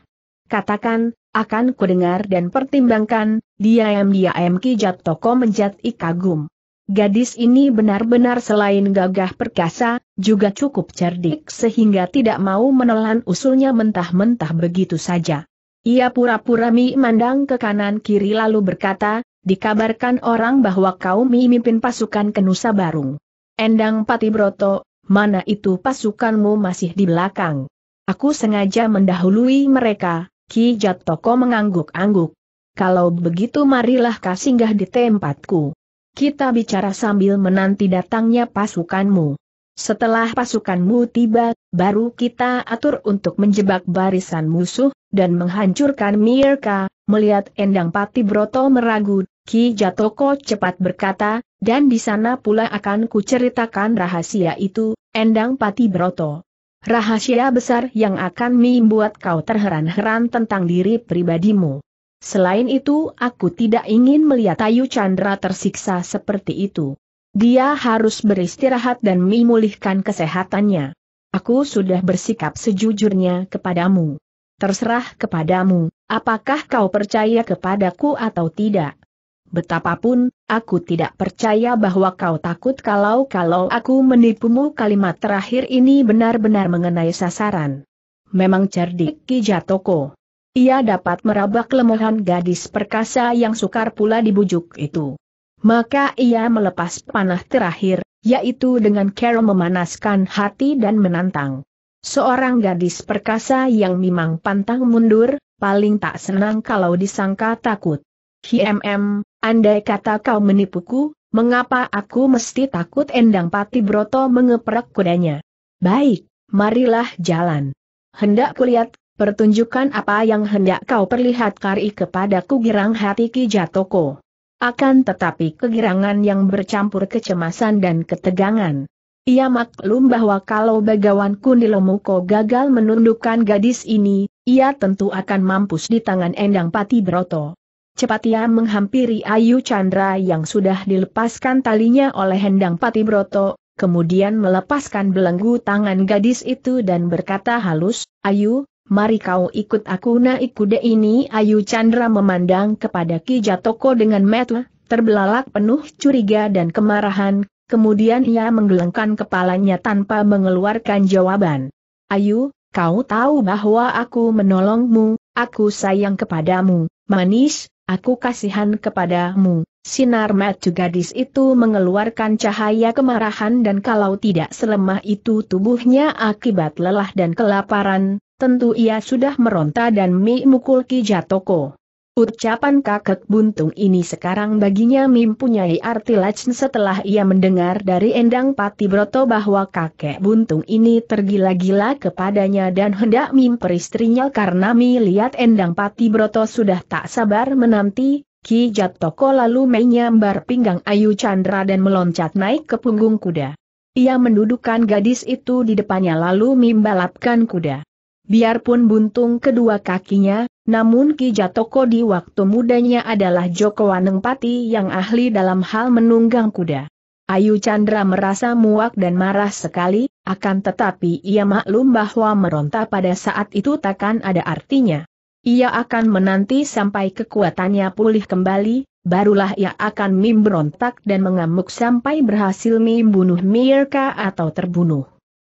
Katakan, akan kudengar dan pertimbangkan, diam-diam Kijat Toko menjadi kagum. Gadis ini benar-benar selain gagah perkasa, juga cukup cerdik sehingga tidak mau menelan usulnya mentah-mentah begitu saja. Ia pura-pura mi mandang ke kanan kiri lalu berkata, dikabarkan orang bahwa kau memimpin pasukan ke Nusa Barung. Endang Patibroto, mana itu pasukanmu masih di belakang. Aku sengaja mendahului mereka, Ki Jatoko mengangguk-angguk. Kalau begitu marilah kau singgah di tempatku. Kita bicara sambil menanti datangnya pasukanmu. Setelah pasukanmu tiba, baru kita atur untuk menjebak barisan musuh, dan menghancurkan Mirka, melihat Endang Pati Broto meragu, Ki Jatoko cepat berkata, dan di sana pula akan kuceritakan rahasia itu, Endang Pati Broto. Rahasia besar yang akan membuat kau terheran-heran tentang diri pribadimu. Selain itu, aku tidak ingin melihat Ayu Chandra tersiksa seperti itu. Dia harus beristirahat dan memulihkan kesehatannya. Aku sudah bersikap sejujurnya kepadamu. Terserah kepadamu, apakah kau percaya kepadaku atau tidak. Betapapun, aku tidak percaya bahwa kau takut kalau-kalau aku menipumu kalimat terakhir ini benar-benar mengenai sasaran. Memang cerdik Ki Jatoko. Ia dapat meraba kelemahan gadis perkasa yang sukar pula dibujuk itu. Maka ia melepas panah terakhir, yaitu dengan cara memanaskan hati dan menantang. Seorang gadis perkasa yang memang pantang mundur, paling tak senang kalau disangka takut. HMM, andai kata kau menipuku, mengapa aku mesti takut Endang Pati Broto mengeprak kudanya? Baik, marilah jalan. Hendak kulihat, pertunjukan apa yang hendak kau perlihat kari kepadaku girang hati Ki Jatoko. Akan tetapi kegirangan yang bercampur kecemasan dan ketegangan. Ia maklum bahwa kalau Bagawan Kundilomuko gagal menundukkan gadis ini, ia tentu akan mampus di tangan Endang Pati Broto. Cepat ia menghampiri Ayu Chandra yang sudah dilepaskan talinya oleh Endang Pati Broto, kemudian melepaskan belenggu tangan gadis itu dan berkata halus, Ayu, mari kau ikut aku naik kuda ini Ayu Chandra memandang kepada Ki Jatoko dengan mata, terbelalak penuh curiga dan kemarahan, kemudian ia menggelengkan kepalanya tanpa mengeluarkan jawaban. Ayu, kau tahu bahwa aku menolongmu, aku sayang kepadamu, manis, aku kasihan kepadamu. Sinar mata gadis itu mengeluarkan cahaya kemarahan dan kalau tidak selemah itu tubuhnya akibat lelah dan kelaparan, tentu ia sudah meronta dan memukul Ki Jatoko. Ucapan kakek buntung ini sekarang baginya mempunyai arti lacen setelah ia mendengar dari Endang Pati Broto bahwa kakek buntung ini tergila-gila kepadanya dan hendak memperistrinya karena melihat Endang Pati Broto sudah tak sabar menanti, Ki Jatoko lalu menyambar pinggang Ayu Chandra dan meloncat naik ke punggung kuda. Ia mendudukkan gadis itu di depannya lalu membalapkan kuda. Biarpun buntung kedua kakinya, namun Ki Jatoko di waktu mudanya adalah Joko Wanengpati yang ahli dalam hal menunggang kuda. Ayu Chandra merasa muak dan marah sekali, akan tetapi ia maklum bahwa meronta pada saat itu takkan ada artinya. Ia akan menanti sampai kekuatannya pulih kembali, barulah ia akan memberontak dan mengamuk sampai berhasil membunuh Mirka atau terbunuh.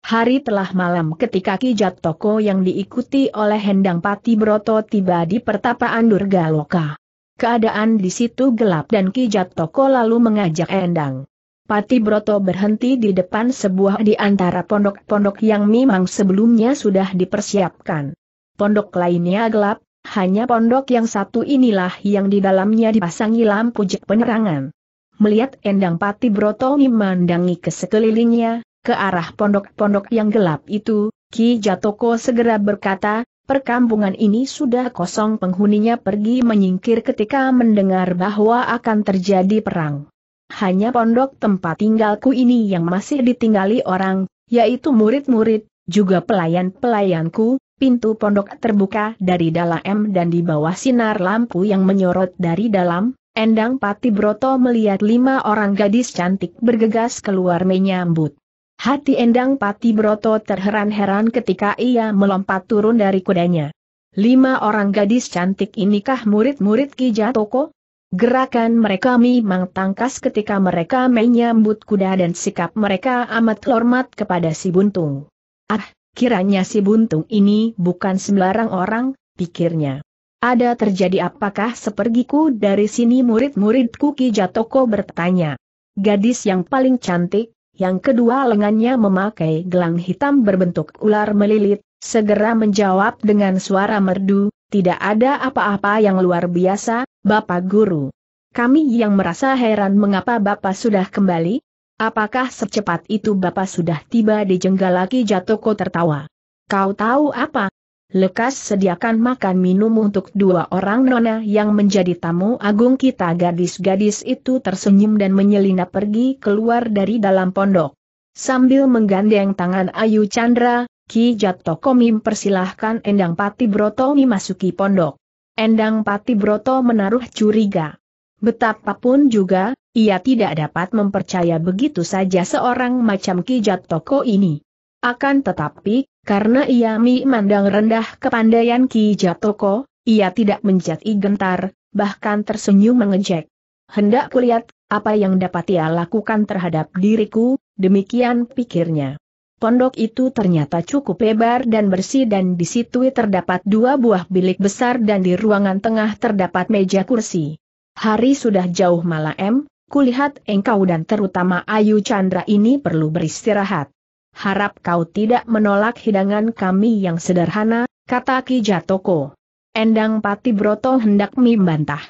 Hari telah malam ketika Ki Jatoko yang diikuti oleh Hendang Pati Broto tiba di pertapaan Durga Loka. Keadaan di situ gelap dan Ki Jatoko lalu mengajak Endang. Pati Broto berhenti di depan sebuah di antara pondok-pondok yang memang sebelumnya sudah dipersiapkan. Pondok lainnya gelap, hanya pondok yang satu inilah yang di dalamnya dipasangi lampu jek penerangan. Melihat Endang Pati Broto memandangi ke sekelilingnya, ke arah pondok-pondok yang gelap itu, Ki Jatoko segera berkata, perkampungan ini sudah kosong penghuninya pergi menyingkir ketika mendengar bahwa akan terjadi perang. Hanya pondok tempat tinggalku ini yang masih ditinggali orang, yaitu murid-murid, juga pelayan-pelayanku, pintu pondok terbuka dari dalam dan di bawah sinar lampu yang menyorot dari dalam, Endang Pati Broto melihat lima orang gadis cantik bergegas keluar menyambut. Hati Endang Pati Broto terheran-heran ketika ia melompat turun dari kudanya. Lima orang gadis cantik inikah murid-murid Ki Jatoko? Gerakan mereka memang tangkas ketika mereka menyambut kuda dan sikap mereka amat hormat kepada si buntung. Ah, kiranya si buntung ini bukan sembarang orang, pikirnya. Ada terjadi apakah sepergiku dari sini murid-muridku Ki Jatoko bertanya. Gadis yang paling cantik, yang kedua lengannya memakai gelang hitam berbentuk ular melilit, segera menjawab dengan suara merdu, tidak ada apa-apa yang luar biasa, Bapak Guru. Kami yang merasa heran mengapa Bapak sudah kembali? Apakah secepat itu Bapak sudah tiba di Jenggalaki Jatoko tertawa? Kau tahu apa? Lekas sediakan makan minum untuk dua orang nona yang menjadi tamu agung kita gadis-gadis itu tersenyum dan menyelinap pergi keluar dari dalam pondok. Sambil menggandeng tangan Ayu Chandra, Ki Jatoko mempersilahkan Endang Pati Broto memasuki pondok. Endang Pati Broto menaruh curiga. Betapapun juga, ia tidak dapat mempercaya begitu saja seorang macam Ki Jatoko ini. Akan tetapi, karena ia memandang rendah kepandaian Ki Jatoko, ia tidak menjadi gentar, bahkan tersenyum mengejek. Hendak kulihat, apa yang dapat ia lakukan terhadap diriku, demikian pikirnya. Pondok itu ternyata cukup lebar dan bersih dan di situ terdapat dua buah bilik besar dan di ruangan tengah terdapat meja kursi. Hari sudah jauh malam, kulihat engkau dan terutama Ayu Chandra ini perlu beristirahat. Harap kau tidak menolak hidangan kami yang sederhana, kata Ki Jatoko. Endang Pati Broto hendak membantah.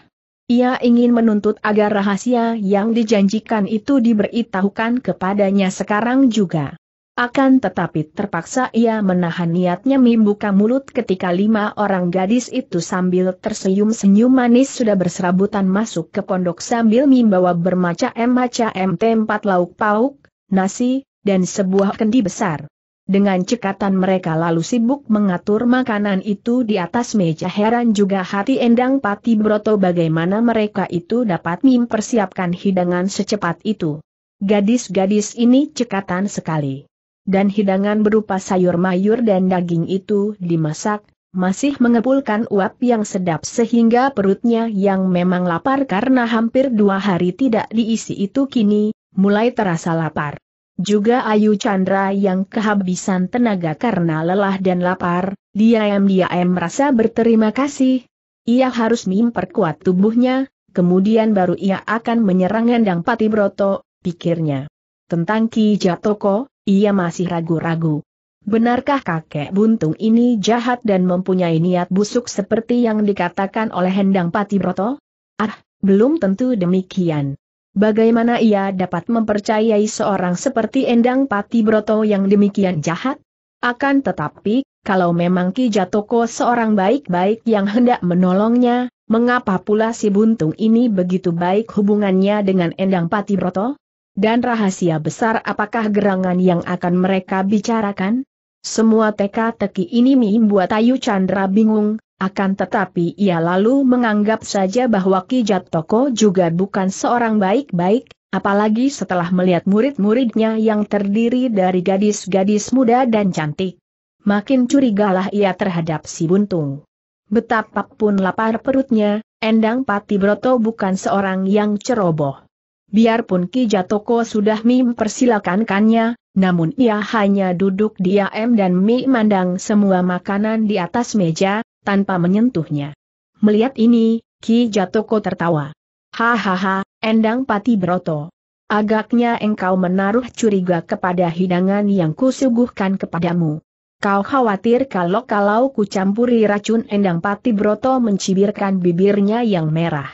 Ia ingin menuntut agar rahasia yang dijanjikan itu diberitahukan kepadanya sekarang juga. Akan tetapi terpaksa ia menahan niatnya membuka mulut ketika lima orang gadis itu sambil tersenyum-senyum manis sudah berserabutan masuk ke pondok sambil membawa bermacam-macam tempat lauk pauk, nasi, dan sebuah kendi besar. Dengan cekatan mereka lalu sibuk mengatur makanan itu di atas meja heran juga hati Endang Pati Broto bagaimana mereka itu dapat mempersiapkan hidangan secepat itu. Gadis-gadis ini cekatan sekali dan hidangan berupa sayur mayur dan daging itu dimasak, masih mengepulkan uap yang sedap sehingga perutnya yang memang lapar karena hampir dua hari tidak diisi itu kini, mulai terasa lapar. Juga Ayu Chandra yang kehabisan tenaga karena lelah dan lapar, diam-diam merasa berterima kasih. Ia harus memperkuat tubuhnya, kemudian baru ia akan menyerang Endang Patibroto, pikirnya. Tentang Ki Jatoko, ia masih ragu-ragu. Benarkah kakek buntung ini jahat dan mempunyai niat busuk seperti yang dikatakan oleh Hendang Patibroto? Ah, belum tentu demikian. Bagaimana ia dapat mempercayai seorang seperti Endang Patibroto yang demikian jahat? Akan tetapi, kalau memang Ki Jatoko seorang baik-baik yang hendak menolongnya, mengapa pula si buntung ini begitu baik hubungannya dengan Endang Patibroto? Dan rahasia besar apakah gerangan yang akan mereka bicarakan? Semua teka-teki ini membuat Ayu Chandra bingung, akan tetapi ia lalu menganggap saja bahwa Ki Jatoko juga bukan seorang baik-baik, apalagi setelah melihat murid-muridnya yang terdiri dari gadis-gadis muda dan cantik. Makin curigalah ia terhadap si buntung. Betapapun lapar perutnya, Endang Pati Broto bukan seorang yang ceroboh. Biarpun Ki Jatoko sudah mempersilakankannya, namun ia hanya duduk diam dan memandang semua makanan di atas meja, tanpa menyentuhnya. Melihat ini, Ki Jatoko tertawa. Hahaha, Endang Pati Broto. Agaknya engkau menaruh curiga kepada hidangan yang kusuguhkan kepadamu. Kau khawatir kalau-kalau kucampuri racun Endang Pati Broto mencibirkan bibirnya yang merah.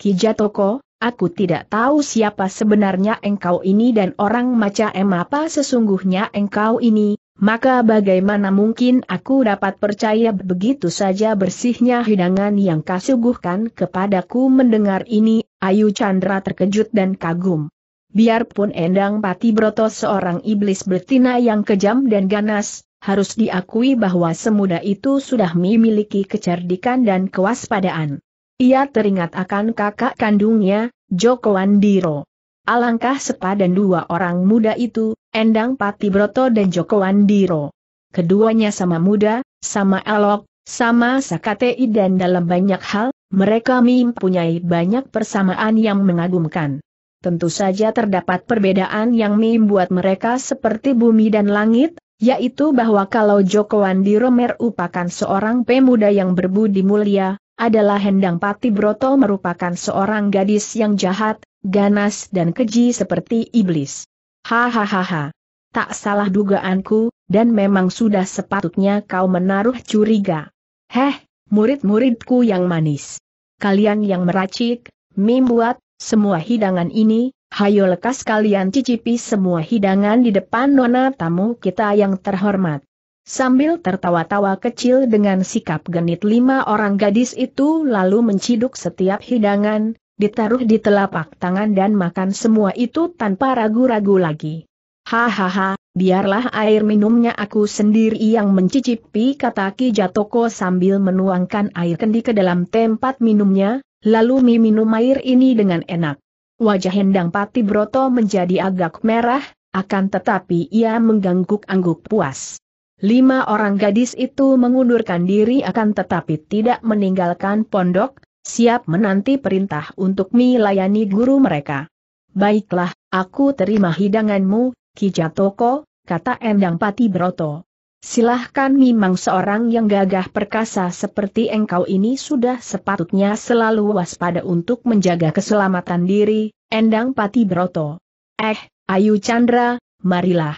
Ki Jatoko, Aku tidak tahu siapa sebenarnya engkau ini dan orang macam apa sesungguhnya engkau ini, maka bagaimana mungkin aku dapat percaya begitu saja bersihnya hidangan yang kasuguhkan kepadaku mendengar ini, Ayu Chandra terkejut dan kagum. Biarpun Endang Pati Broto seorang iblis betina yang kejam dan ganas, harus diakui bahwa semudah itu sudah memiliki kecerdikan dan kewaspadaan. Ia teringat akan kakak kandungnya, Joko Wandiro. Alangkah sepadan dua orang muda itu, Endang Pati Broto dan Joko Wandiro. Keduanya sama muda, sama elok, sama sakatei dan dalam banyak hal, mereka mempunyai banyak persamaan yang mengagumkan. Tentu saja terdapat perbedaan yang membuat mereka seperti bumi dan langit, yaitu bahwa kalau Joko Wandiro merupakan seorang pemuda yang berbudi mulia, adalah Hendang Pati Broto merupakan seorang gadis yang jahat, ganas dan keji seperti iblis. Hahaha. Tak salah dugaanku, dan memang sudah sepatutnya kau menaruh curiga. Heh, murid-muridku yang manis. Kalian yang meracik, membuat, semua hidangan ini, hayo lekas kalian cicipi semua hidangan di depan nona tamu kita yang terhormat. Sambil tertawa-tawa kecil dengan sikap genit lima orang gadis itu lalu menciduk setiap hidangan, ditaruh di telapak tangan dan makan semua itu tanpa ragu-ragu lagi. Hahaha, biarlah air minumnya aku sendiri yang mencicipi kata Ki Jatoko sambil menuangkan air kendi ke dalam tempat minumnya, lalu Mi minum air ini dengan enak. Wajah Hendang Pati Broto menjadi agak merah, akan tetapi ia mengangguk-angguk puas. Lima orang gadis itu mengundurkan diri akan tetapi tidak meninggalkan pondok, siap menanti perintah untuk melayani guru mereka. Baiklah, aku terima hidanganmu, Ki Jatoko, kata Endang Pati Broto. Silahkan memang seorang yang gagah perkasa seperti engkau ini sudah sepatutnya selalu waspada untuk menjaga keselamatan diri, Endang Pati Broto. Eh, Ayu Chandra, marilah.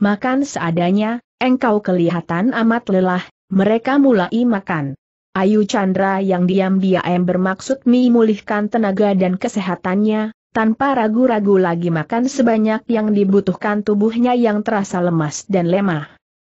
Makan seadanya, engkau kelihatan amat lelah, mereka mulai makan. Ayu Chandra yang diam-diam bermaksud memulihkan tenaga dan kesehatannya, tanpa ragu-ragu lagi makan sebanyak yang dibutuhkan tubuhnya yang terasa lemas dan lemah.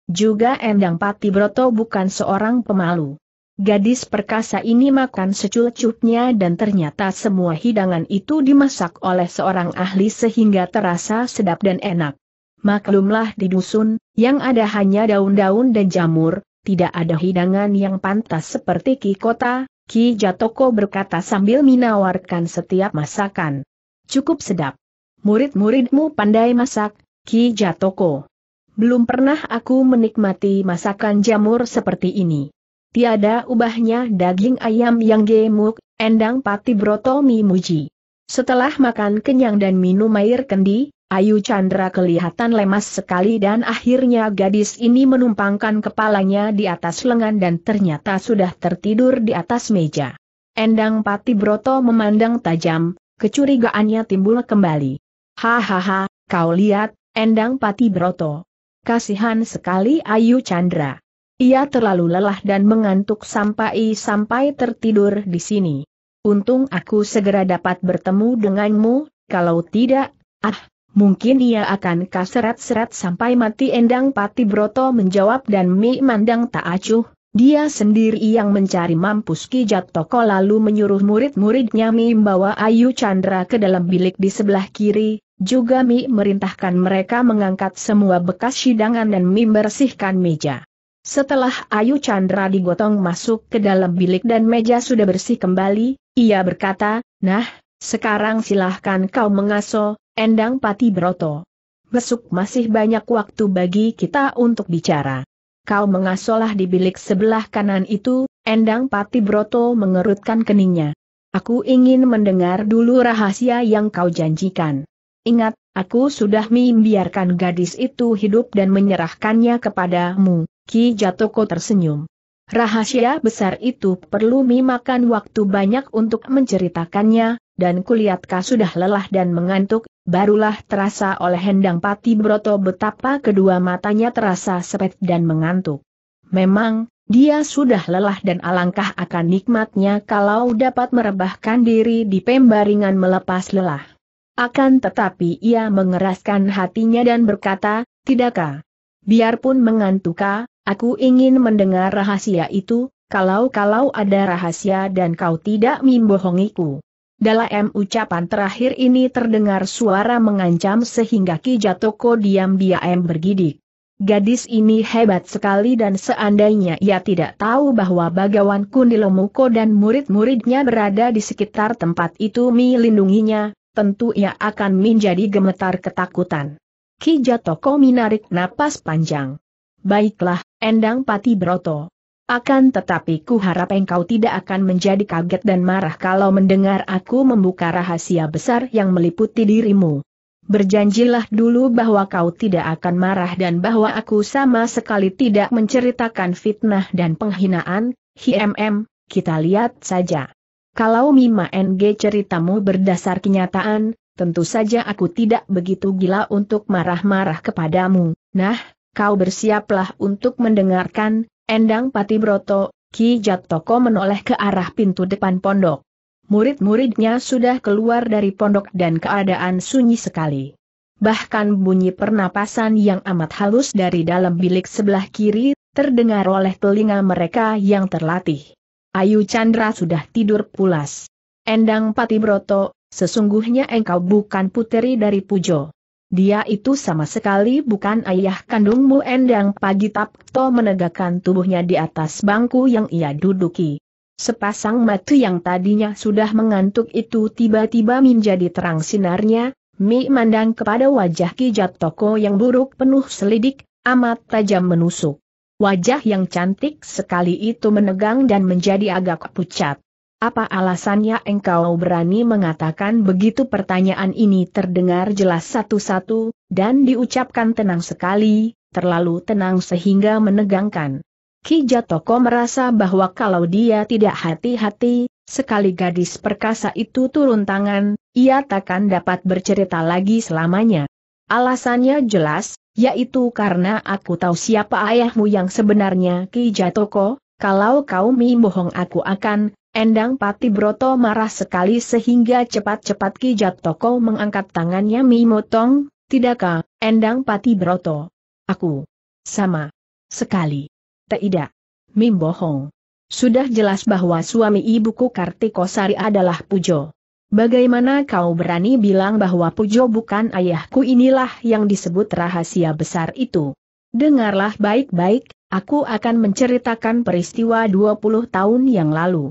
Juga Endang Pati Broto bukan seorang pemalu. Gadis perkasa ini makan secucupnya dan ternyata semua hidangan itu dimasak oleh seorang ahli sehingga terasa sedap dan enak. Maklumlah di dusun, yang ada hanya daun-daun dan jamur, tidak ada hidangan yang pantas seperti Ki Kota, Ki Jatoko berkata sambil menawarkan setiap masakan. Cukup sedap. Murid-muridmu pandai masak, Ki Jatoko. Belum pernah aku menikmati masakan jamur seperti ini. Tiada ubahnya daging ayam yang gemuk, endang pati broto mimuji. Setelah makan kenyang dan minum air kendi, Ayu Chandra kelihatan lemas sekali dan akhirnya gadis ini menumpangkan kepalanya di atas lengan dan ternyata sudah tertidur di atas meja. Endang Pati Broto memandang tajam, kecurigaannya timbul kembali. Hahaha, kau lihat, Endang Pati Broto. Kasihan sekali Ayu Chandra. Ia terlalu lelah dan mengantuk sampai sampai tertidur di sini. Untung aku segera dapat bertemu denganmu, kalau tidak, ah, mungkin ia akan kaseret-seret sampai mati. Endang Pati Broto menjawab dan Mi mandang tak acuh, dia sendiri yang mencari mampus Kijat Toko lalu menyuruh murid-muridnya membawa Ayu Chandra ke dalam bilik di sebelah kiri, juga Mi merintahkan mereka mengangkat semua bekas hidangan dan membersihkan meja. Setelah Ayu Chandra digotong masuk ke dalam bilik dan meja sudah bersih kembali, ia berkata, Nah, sekarang silahkan kau mengaso, Endang Pati Broto. Besok masih banyak waktu bagi kita untuk bicara. Kau mengasolah di bilik sebelah kanan itu, Endang Pati Broto mengerutkan keningnya. Aku ingin mendengar dulu rahasia yang kau janjikan. Ingat, aku sudah membiarkan gadis itu hidup dan menyerahkannya kepadamu, Ki Jatoko tersenyum. Rahasia besar itu perlu memakan waktu banyak untuk menceritakannya, dan kulihatkah sudah lelah dan mengantuk, barulah terasa oleh Hendang Pati Broto betapa kedua matanya terasa sepet dan mengantuk. Memang, dia sudah lelah dan alangkah akan nikmatnya kalau dapat merebahkan diri di pembaringan melepas lelah. Akan tetapi ia mengeraskan hatinya dan berkata, Tidakkah? Biarpun mengantuka, aku ingin mendengar rahasia itu, kalau-kalau ada rahasia dan kau tidak membohongiku. Dalam ucapan terakhir ini terdengar suara mengancam sehingga Ki Jatoko diam-diam bergidik. Gadis ini hebat sekali dan seandainya ia tidak tahu bahwa Bagawan Kundilomuko dan murid-muridnya berada di sekitar tempat itu melindunginya, tentu ia akan menjadi gemetar ketakutan. Ki Jatoko menarik napas panjang. Baiklah, Endang Pati Broto. Akan tetapi ku harap engkau tidak akan menjadi kaget dan marah kalau mendengar aku membuka rahasia besar yang meliputi dirimu. Berjanjilah dulu bahwa kau tidak akan marah dan bahwa aku sama sekali tidak menceritakan fitnah dan penghinaan, HMM, kita lihat saja. Kalau Mima NG ceritamu berdasar kenyataan, tentu saja aku tidak begitu gila untuk marah-marah kepadamu. Nah, kau bersiaplah untuk mendengarkan, Endang Patibroto, Ki Jatoko menoleh ke arah pintu depan pondok. Murid-muridnya sudah keluar dari pondok dan keadaan sunyi sekali. Bahkan bunyi pernapasan yang amat halus dari dalam bilik sebelah kiri, terdengar oleh telinga mereka yang terlatih. Ayu Chandra sudah tidur pulas. Endang Patibroto, sesungguhnya engkau bukan puteri dari Pujo. Dia itu sama sekali bukan ayah kandungmu Endang Pagi Tapto menegakkan tubuhnya di atas bangku yang ia duduki. Sepasang mata yang tadinya sudah mengantuk itu tiba-tiba menjadi terang sinarnya, Mi mandang kepada wajah Ki Jatoko yang buruk penuh selidik, amat tajam menusuk. Wajah yang cantik sekali itu menegang dan menjadi agak pucat. Apa alasannya engkau berani mengatakan begitu pertanyaan ini terdengar jelas satu-satu, dan diucapkan tenang sekali, terlalu tenang sehingga menegangkan. Ki Jatoko merasa bahwa kalau dia tidak hati-hati, sekali gadis perkasa itu turun tangan, ia takkan dapat bercerita lagi selamanya. Alasannya jelas, yaitu karena aku tahu siapa ayahmu yang sebenarnya Ki Jatoko, kalau kau bohong aku akan, Endang Pati Broto marah sekali sehingga cepat-cepat Ki Jatoko mengangkat tangannya motong, tidakkah, Endang Pati Broto? Aku. Sama. Sekali. Tidak. Mim bohong. Sudah jelas bahwa suami ibuku Kartikosari adalah Pujo. Bagaimana kau berani bilang bahwa Pujo bukan ayahku inilah yang disebut rahasia besar itu? Dengarlah baik-baik, aku akan menceritakan peristiwa 20 tahun yang lalu.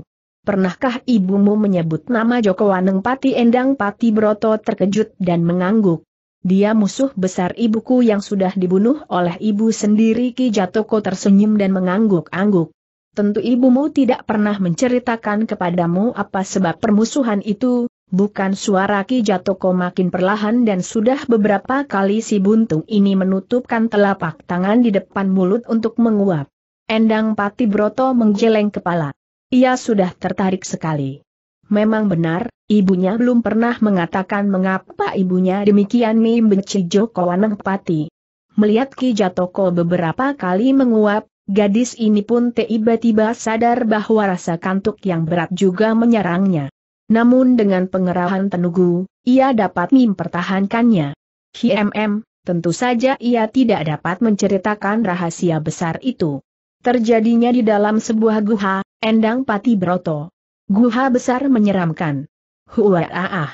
Pernahkah ibumu menyebut nama Joko Waneng Pati Endang Pati Broto terkejut dan mengangguk? Dia musuh besar ibuku yang sudah dibunuh oleh ibu sendiri Ki Jatoko tersenyum dan mengangguk-angguk. Tentu ibumu tidak pernah menceritakan kepadamu apa sebab permusuhan itu, bukan suara Ki Jatoko makin perlahan dan sudah beberapa kali si buntung ini menutupkan telapak tangan di depan mulut untuk menguap. Endang Pati Broto menggeleng kepala. Ia sudah tertarik sekali. Memang benar, ibunya belum pernah mengatakan mengapa ibunya demikian membenci Joko Wanengpati. Melihat Ki Jatoko beberapa kali menguap, gadis ini pun tiba-tiba sadar bahwa rasa kantuk yang berat juga menyerangnya. Namun dengan pengerahan tenugu, ia dapat mempertahankannya. HMM, tentu saja ia tidak dapat menceritakan rahasia besar itu. Terjadinya di dalam sebuah guha, Endang Pati Broto. Guha besar menyeramkan. Huaaah.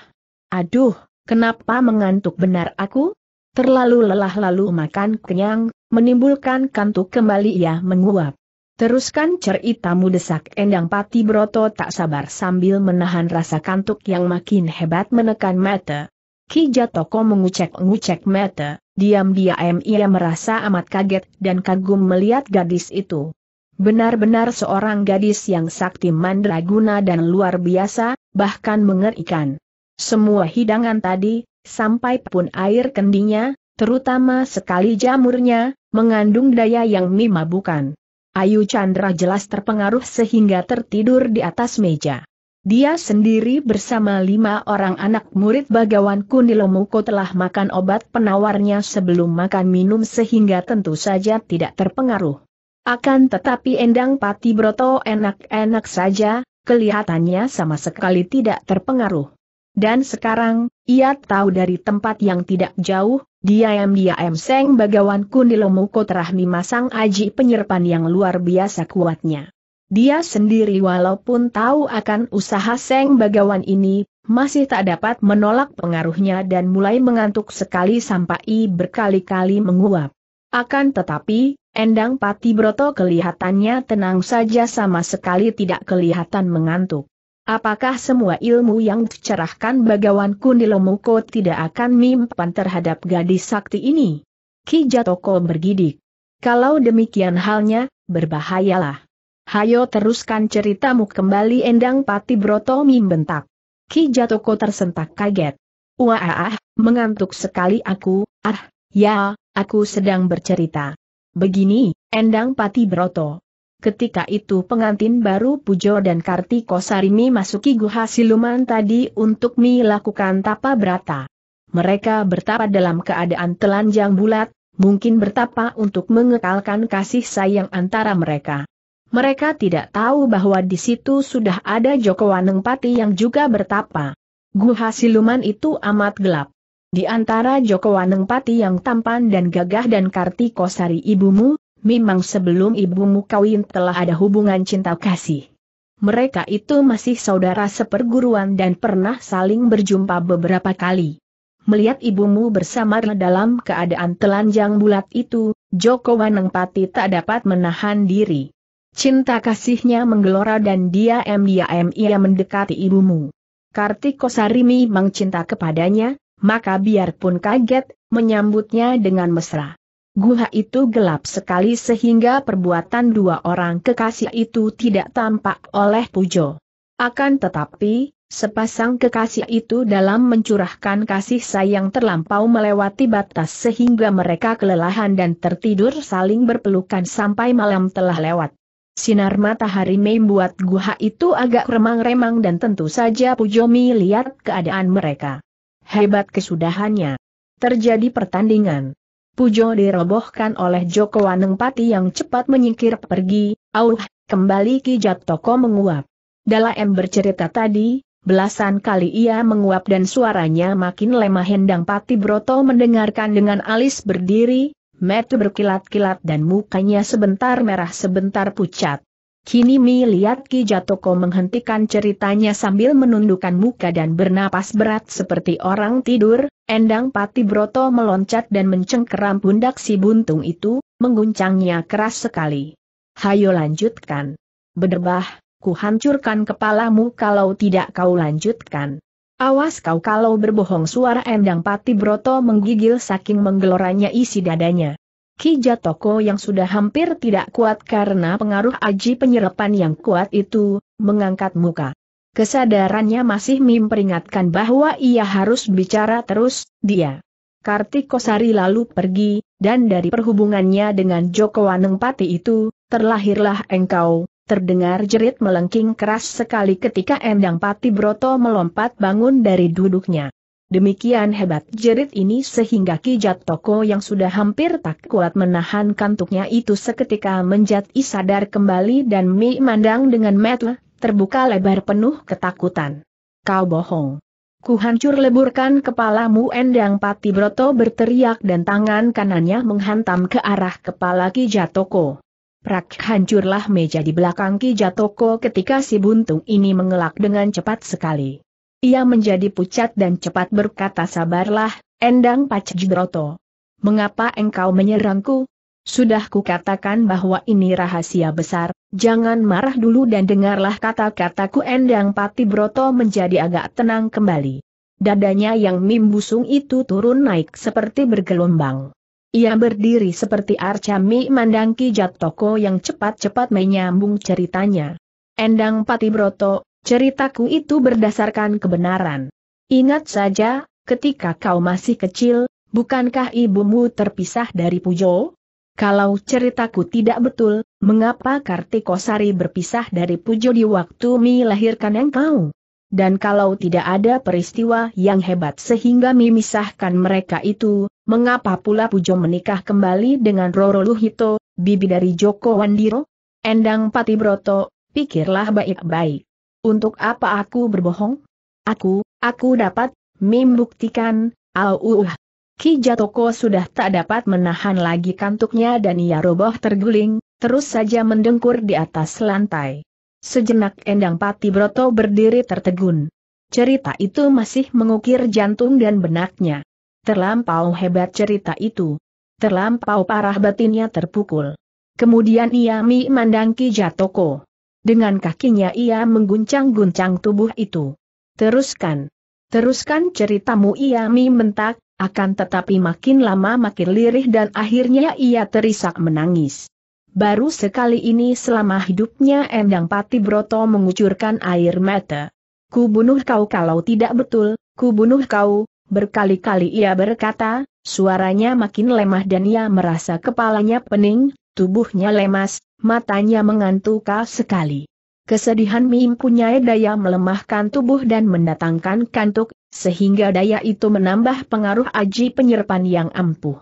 Aduh, kenapa mengantuk benar aku? Terlalu lelah lalu makan kenyang, menimbulkan kantuk kembali ia menguap. Teruskan ceritamu desak Endang Pati Broto tak sabar sambil menahan rasa kantuk yang makin hebat menekan mata. Ki Jatoko mengucek-ngucek mata, diam-diam ia merasa amat kaget dan kagum melihat gadis itu. Benar-benar seorang gadis yang sakti mandraguna dan luar biasa, bahkan mengerikan. Semua hidangan tadi, sampai pun air kendinya, terutama sekali jamurnya, mengandung daya yang bukan. Ayu Chandra jelas terpengaruh sehingga tertidur di atas meja. Dia sendiri bersama lima orang anak murid Bagawan Kundilomuko telah makan obat penawarnya sebelum makan minum sehingga tentu saja tidak terpengaruh. Akan tetapi Endang Pati Broto enak-enak saja, kelihatannya sama sekali tidak terpengaruh. Dan sekarang, ia tahu dari tempat yang tidak jauh, diam-diam Seng Bagawan Kundilomuko terah memasang aji penyerpan yang luar biasa kuatnya. Dia sendiri walaupun tahu akan usaha Seng Bagawan ini, masih tak dapat menolak pengaruhnya dan mulai mengantuk sekali sampai berkali-kali menguap. Akan tetapi, Endang Pati Broto kelihatannya tenang saja sama sekali tidak kelihatan mengantuk. Apakah semua ilmu yang dicerahkan Bagawan Kundilomuko tidak akan mimpan terhadap gadis sakti ini? Ki Jatoko bergidik. Kalau demikian halnya, berbahayalah. Hayo teruskan ceritamu kembali Endang Pati Broto membentak. Ki Jatoko tersentak kaget. Wah, mengantuk sekali aku, ah, ya, aku sedang bercerita. Begini, Endang Pati Broto. Ketika itu pengantin baru Pujo dan Kartiko Sarimi masuki guha siluman tadi untuk melakukan tapa berata. Mereka bertapa dalam keadaan telanjang bulat, mungkin bertapa untuk mengekalkan kasih sayang antara mereka. Mereka tidak tahu bahwa di situ sudah ada Joko Wanengpati yang juga bertapa. Guha siluman itu amat gelap. Di antara Joko Wanengpati yang tampan dan gagah dan Kartiko Sari ibumu, memang sebelum ibumu kawin telah ada hubungan cinta kasih. Mereka itu masih saudara seperguruan dan pernah saling berjumpa beberapa kali. Melihat ibumu bersama dalam keadaan telanjang bulat itu, Joko Wanengpati tak dapat menahan diri. Cinta kasihnya menggelora dan diam-diam ia mendekati ibumu. Kartiko Sarimi memang cinta kepadanya, maka biarpun kaget, menyambutnya dengan mesra. Gua itu gelap sekali sehingga perbuatan dua orang kekasih itu tidak tampak oleh Pujo. Akan tetapi, sepasang kekasih itu dalam mencurahkan kasih sayang terlampau melewati batas sehingga mereka kelelahan dan tertidur saling berpelukan sampai malam telah lewat. Sinar matahari membuat gua itu agak remang-remang dan tentu saja Pujomi lihat keadaan mereka. Hebat kesudahannya. Terjadi pertandingan. Pujo dirobohkan oleh Joko Wanengpati yang cepat menyingkir pergi, auh, kembali Ki Jatoko menguap. Dalam bercerita tadi, belasan kali ia menguap dan suaranya makin lemah Hendang Pati Broto mendengarkan dengan alis berdiri, metu berkilat-kilat dan mukanya sebentar merah sebentar pucat. Kini Mi lihat Ki Jatoko menghentikan ceritanya sambil menundukkan muka dan bernapas berat seperti orang tidur, Endang Pati Broto meloncat dan mencengkeram pundak si buntung itu, mengguncangnya keras sekali. Hayo lanjutkan. Berdebah, ku hancurkan kepalamu kalau tidak kau lanjutkan. Awas kau kalau berbohong suara Endang Pati Broto menggigil saking menggeloranya isi dadanya. Ki Jatoko yang sudah hampir tidak kuat karena pengaruh aji penyerepan yang kuat itu, mengangkat muka. Kesadarannya masih memperingatkan bahwa ia harus bicara terus, dia. Kartikosari lalu pergi, dan dari perhubungannya dengan Joko Wanengpati itu, terlahirlah engkau, terdengar jerit melengking keras sekali ketika Endang Pati Broto melompat bangun dari duduknya. Demikian hebat jerit ini sehingga Ki Toko yang sudah hampir tak kuat menahan kantuknya itu seketika menjadi sadar kembali dan Mi mandang dengan mata terbuka lebar penuh ketakutan. Kau bohong. Ku hancur leburkan kepalamu Endang Pati Broto berteriak dan tangan kanannya menghantam ke arah kepala Ki Toko. Prak hancurlah meja di belakang Ki Jatoko ketika si buntung ini mengelak dengan cepat sekali. Ia menjadi pucat dan cepat berkata sabarlah, Endang Pacjibroto. Mengapa engkau menyerangku? Sudah kukatakan bahwa ini rahasia besar, jangan marah dulu dan dengarlah kata-kataku Endang Pati Broto menjadi agak tenang kembali. Dadanya yang mimbusung itu turun naik seperti bergelombang. Ia berdiri seperti Arcami Mandangki Jatoko yang cepat-cepat menyambung ceritanya. Endang Patibroto, ceritaku itu berdasarkan kebenaran. Ingat saja, ketika kau masih kecil, bukankah ibumu terpisah dari Pujo? Kalau ceritaku tidak betul, mengapa Kartikosari berpisah dari Pujo di waktu Mi lahirkan engkau? Dan kalau tidak ada peristiwa yang hebat sehingga memisahkan mereka itu, Mengapa pula Pujo menikah kembali dengan Roro Luhito, bibi dari Joko Wandiro? Endang Patibroto, pikirlah baik-baik. Untuk apa aku berbohong? Aku, aku dapat, membuktikan, au uh. Ki Jatoko sudah tak dapat menahan lagi kantuknya dan ia roboh terguling, terus saja mendengkur di atas lantai. Sejenak Endang Patibroto berdiri tertegun. Cerita itu masih mengukir jantung dan benaknya. Terlampau hebat cerita itu. Terlampau parah batinnya terpukul. Kemudian ia mi mandangki Jatoko. Dengan kakinya ia mengguncang-guncang tubuh itu. Teruskan. Teruskan ceritamu ia mentak, akan tetapi makin lama makin lirih dan akhirnya ia terisak menangis. Baru sekali ini selama hidupnya Endang Pati Broto mengucurkan air mata. Ku bunuh kau kalau tidak betul, ku bunuh kau, Berkali-kali ia berkata, suaranya makin lemah dan ia merasa kepalanya pening, tubuhnya lemas, matanya mengantuk sekali. Kesedihan mempunyai daya melemahkan tubuh dan mendatangkan kantuk, sehingga daya itu menambah pengaruh aji penyerpan yang ampuh.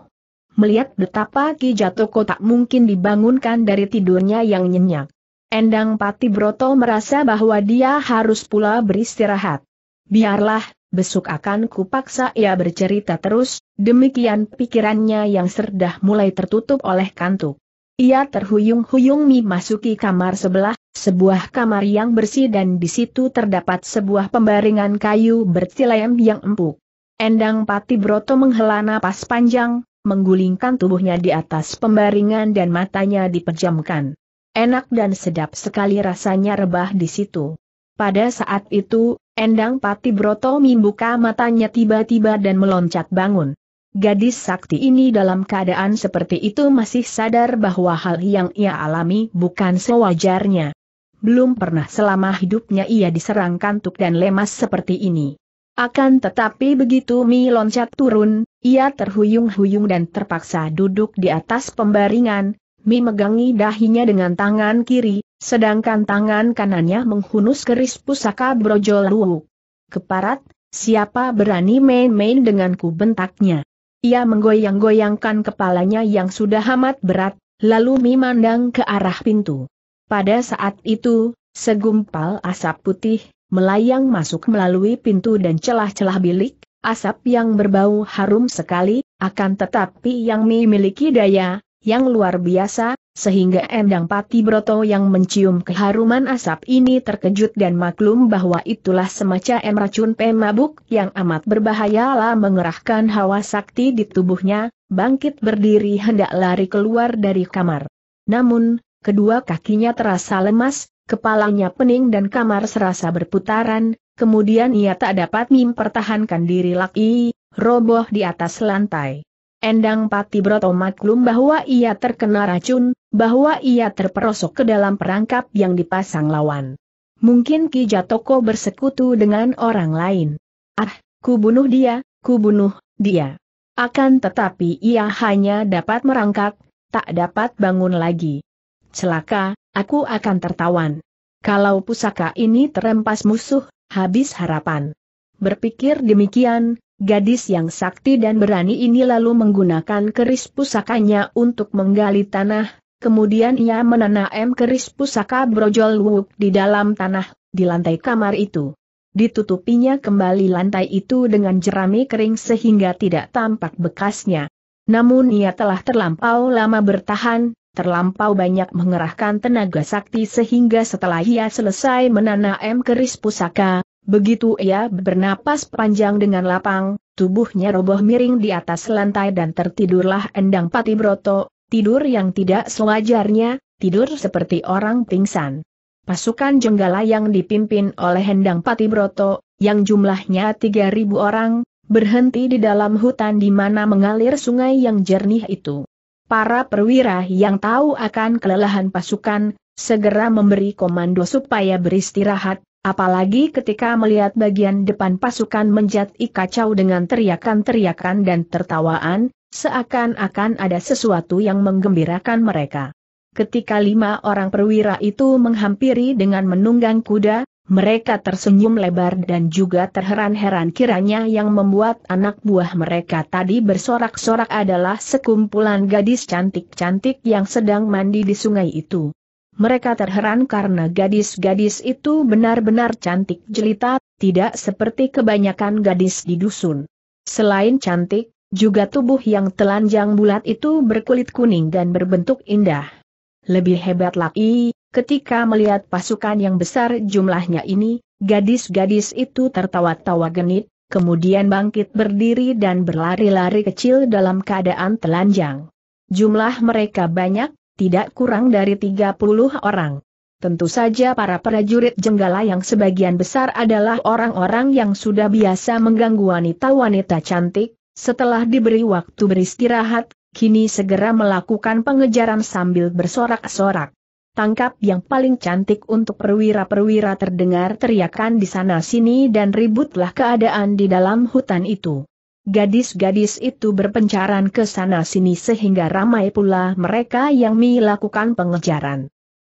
Melihat betapa Ki Jatoko tak mungkin dibangunkan dari tidurnya yang nyenyak. Endang Pati Broto merasa bahwa dia harus pula beristirahat. Biarlah, besok akan kupaksa ia bercerita terus, demikian pikirannya yang serdah mulai tertutup oleh kantuk. Ia terhuyung-huyung memasuki kamar sebelah, sebuah kamar yang bersih dan di situ terdapat sebuah pembaringan kayu bertilem yang empuk. Endang Pati Broto menghela napas panjang, menggulingkan tubuhnya di atas pembaringan dan matanya dipejamkan. enak dan sedap sekali rasanya rebah di situ. Pada saat itu, Endang Pati Broto membuka matanya tiba-tiba dan meloncat bangun. Gadis sakti ini dalam keadaan seperti itu masih sadar bahwa hal yang ia alami bukan sewajarnya. Belum pernah selama hidupnya ia diserang kantuk dan lemas seperti ini. Akan tetapi begitu Mi loncat turun, ia terhuyung-huyung dan terpaksa duduk di atas pembaringan, Mi megangi dahinya dengan tangan kiri, sedangkan tangan kanannya menghunus keris pusaka brojol. Keparat, siapa berani main-main denganku bentaknya. Ia menggoyang-goyangkan kepalanya yang sudah amat berat, lalu memandang ke arah pintu. Pada saat itu, segumpal asap putih, melayang masuk melalui pintu dan celah-celah bilik, asap yang berbau harum sekali, akan tetapi yang memiliki daya, yang luar biasa, sehingga Endang Pati Broto yang mencium keharuman asap ini terkejut dan maklum bahwa itulah semacam racun pemabuk yang amat berbahaya lah mengerahkan hawa sakti di tubuhnya, bangkit berdiri hendak lari keluar dari kamar. Namun, kedua kakinya terasa lemas, kepalanya pening dan kamar serasa berputaran, kemudian ia tak dapat mempertahankan diri lagi, roboh di atas lantai. Endang Pati Broto maklum bahwa ia terkena racun, bahwa ia terperosok ke dalam perangkap yang dipasang lawan. Mungkin Ki Jatoko bersekutu dengan orang lain. Ah, ku bunuh dia, ku bunuh dia. Akan tetapi ia hanya dapat merangkak, tak dapat bangun lagi. Celaka, aku akan tertawan. Kalau pusaka ini terempas musuh, habis harapan. Berpikir demikian, Gadis yang sakti dan berani ini lalu menggunakan keris pusakanya untuk menggali tanah, kemudian ia menanam keris pusaka brojol wuk di dalam tanah, di lantai kamar itu. Ditutupinya kembali lantai itu dengan jerami kering sehingga tidak tampak bekasnya. Namun ia telah terlampau lama bertahan, terlampau banyak mengerahkan tenaga sakti sehingga setelah ia selesai menanam keris pusaka, Begitu ia bernapas panjang dengan lapang, tubuhnya roboh miring di atas lantai dan tertidurlah Endang Patibroto, tidur yang tidak sewajarnya, tidur seperti orang pingsan. Pasukan Jenggala yang dipimpin oleh Endang Patibroto, yang jumlahnya 3.000 orang, berhenti di dalam hutan di mana mengalir sungai yang jernih itu. Para perwira yang tahu akan kelelahan pasukan, segera memberi komando supaya beristirahat, Apalagi ketika melihat bagian depan pasukan menjadi kacau dengan teriakan-teriakan dan tertawaan, seakan-akan ada sesuatu yang menggembirakan mereka. Ketika lima orang perwira itu menghampiri dengan menunggang kuda, mereka tersenyum lebar dan juga terheran-heran kiranya yang membuat anak buah mereka tadi bersorak-sorak adalah sekumpulan gadis cantik-cantik yang sedang mandi di sungai itu. Mereka terheran karena gadis-gadis itu benar-benar cantik jelita, tidak seperti kebanyakan gadis di dusun. Selain cantik, juga tubuh yang telanjang bulat itu berkulit kuning dan berbentuk indah. Lebih hebat lagi, ketika melihat pasukan yang besar jumlahnya ini, gadis-gadis itu tertawa-tawa genit, kemudian bangkit berdiri dan berlari-lari kecil dalam keadaan telanjang. Jumlah mereka banyak, tidak kurang dari 30 orang. Tentu saja para prajurit jenggala yang sebagian besar adalah orang-orang yang sudah biasa mengganggu wanita-wanita cantik, setelah diberi waktu beristirahat, kini segera melakukan pengejaran sambil bersorak-sorak. Tangkap yang paling cantik untuk perwira-perwira terdengar teriakan di sana-sini dan ributlah keadaan di dalam hutan itu. Gadis-gadis itu berpencaran ke sana-sini sehingga ramai pula mereka yang melakukan pengejaran.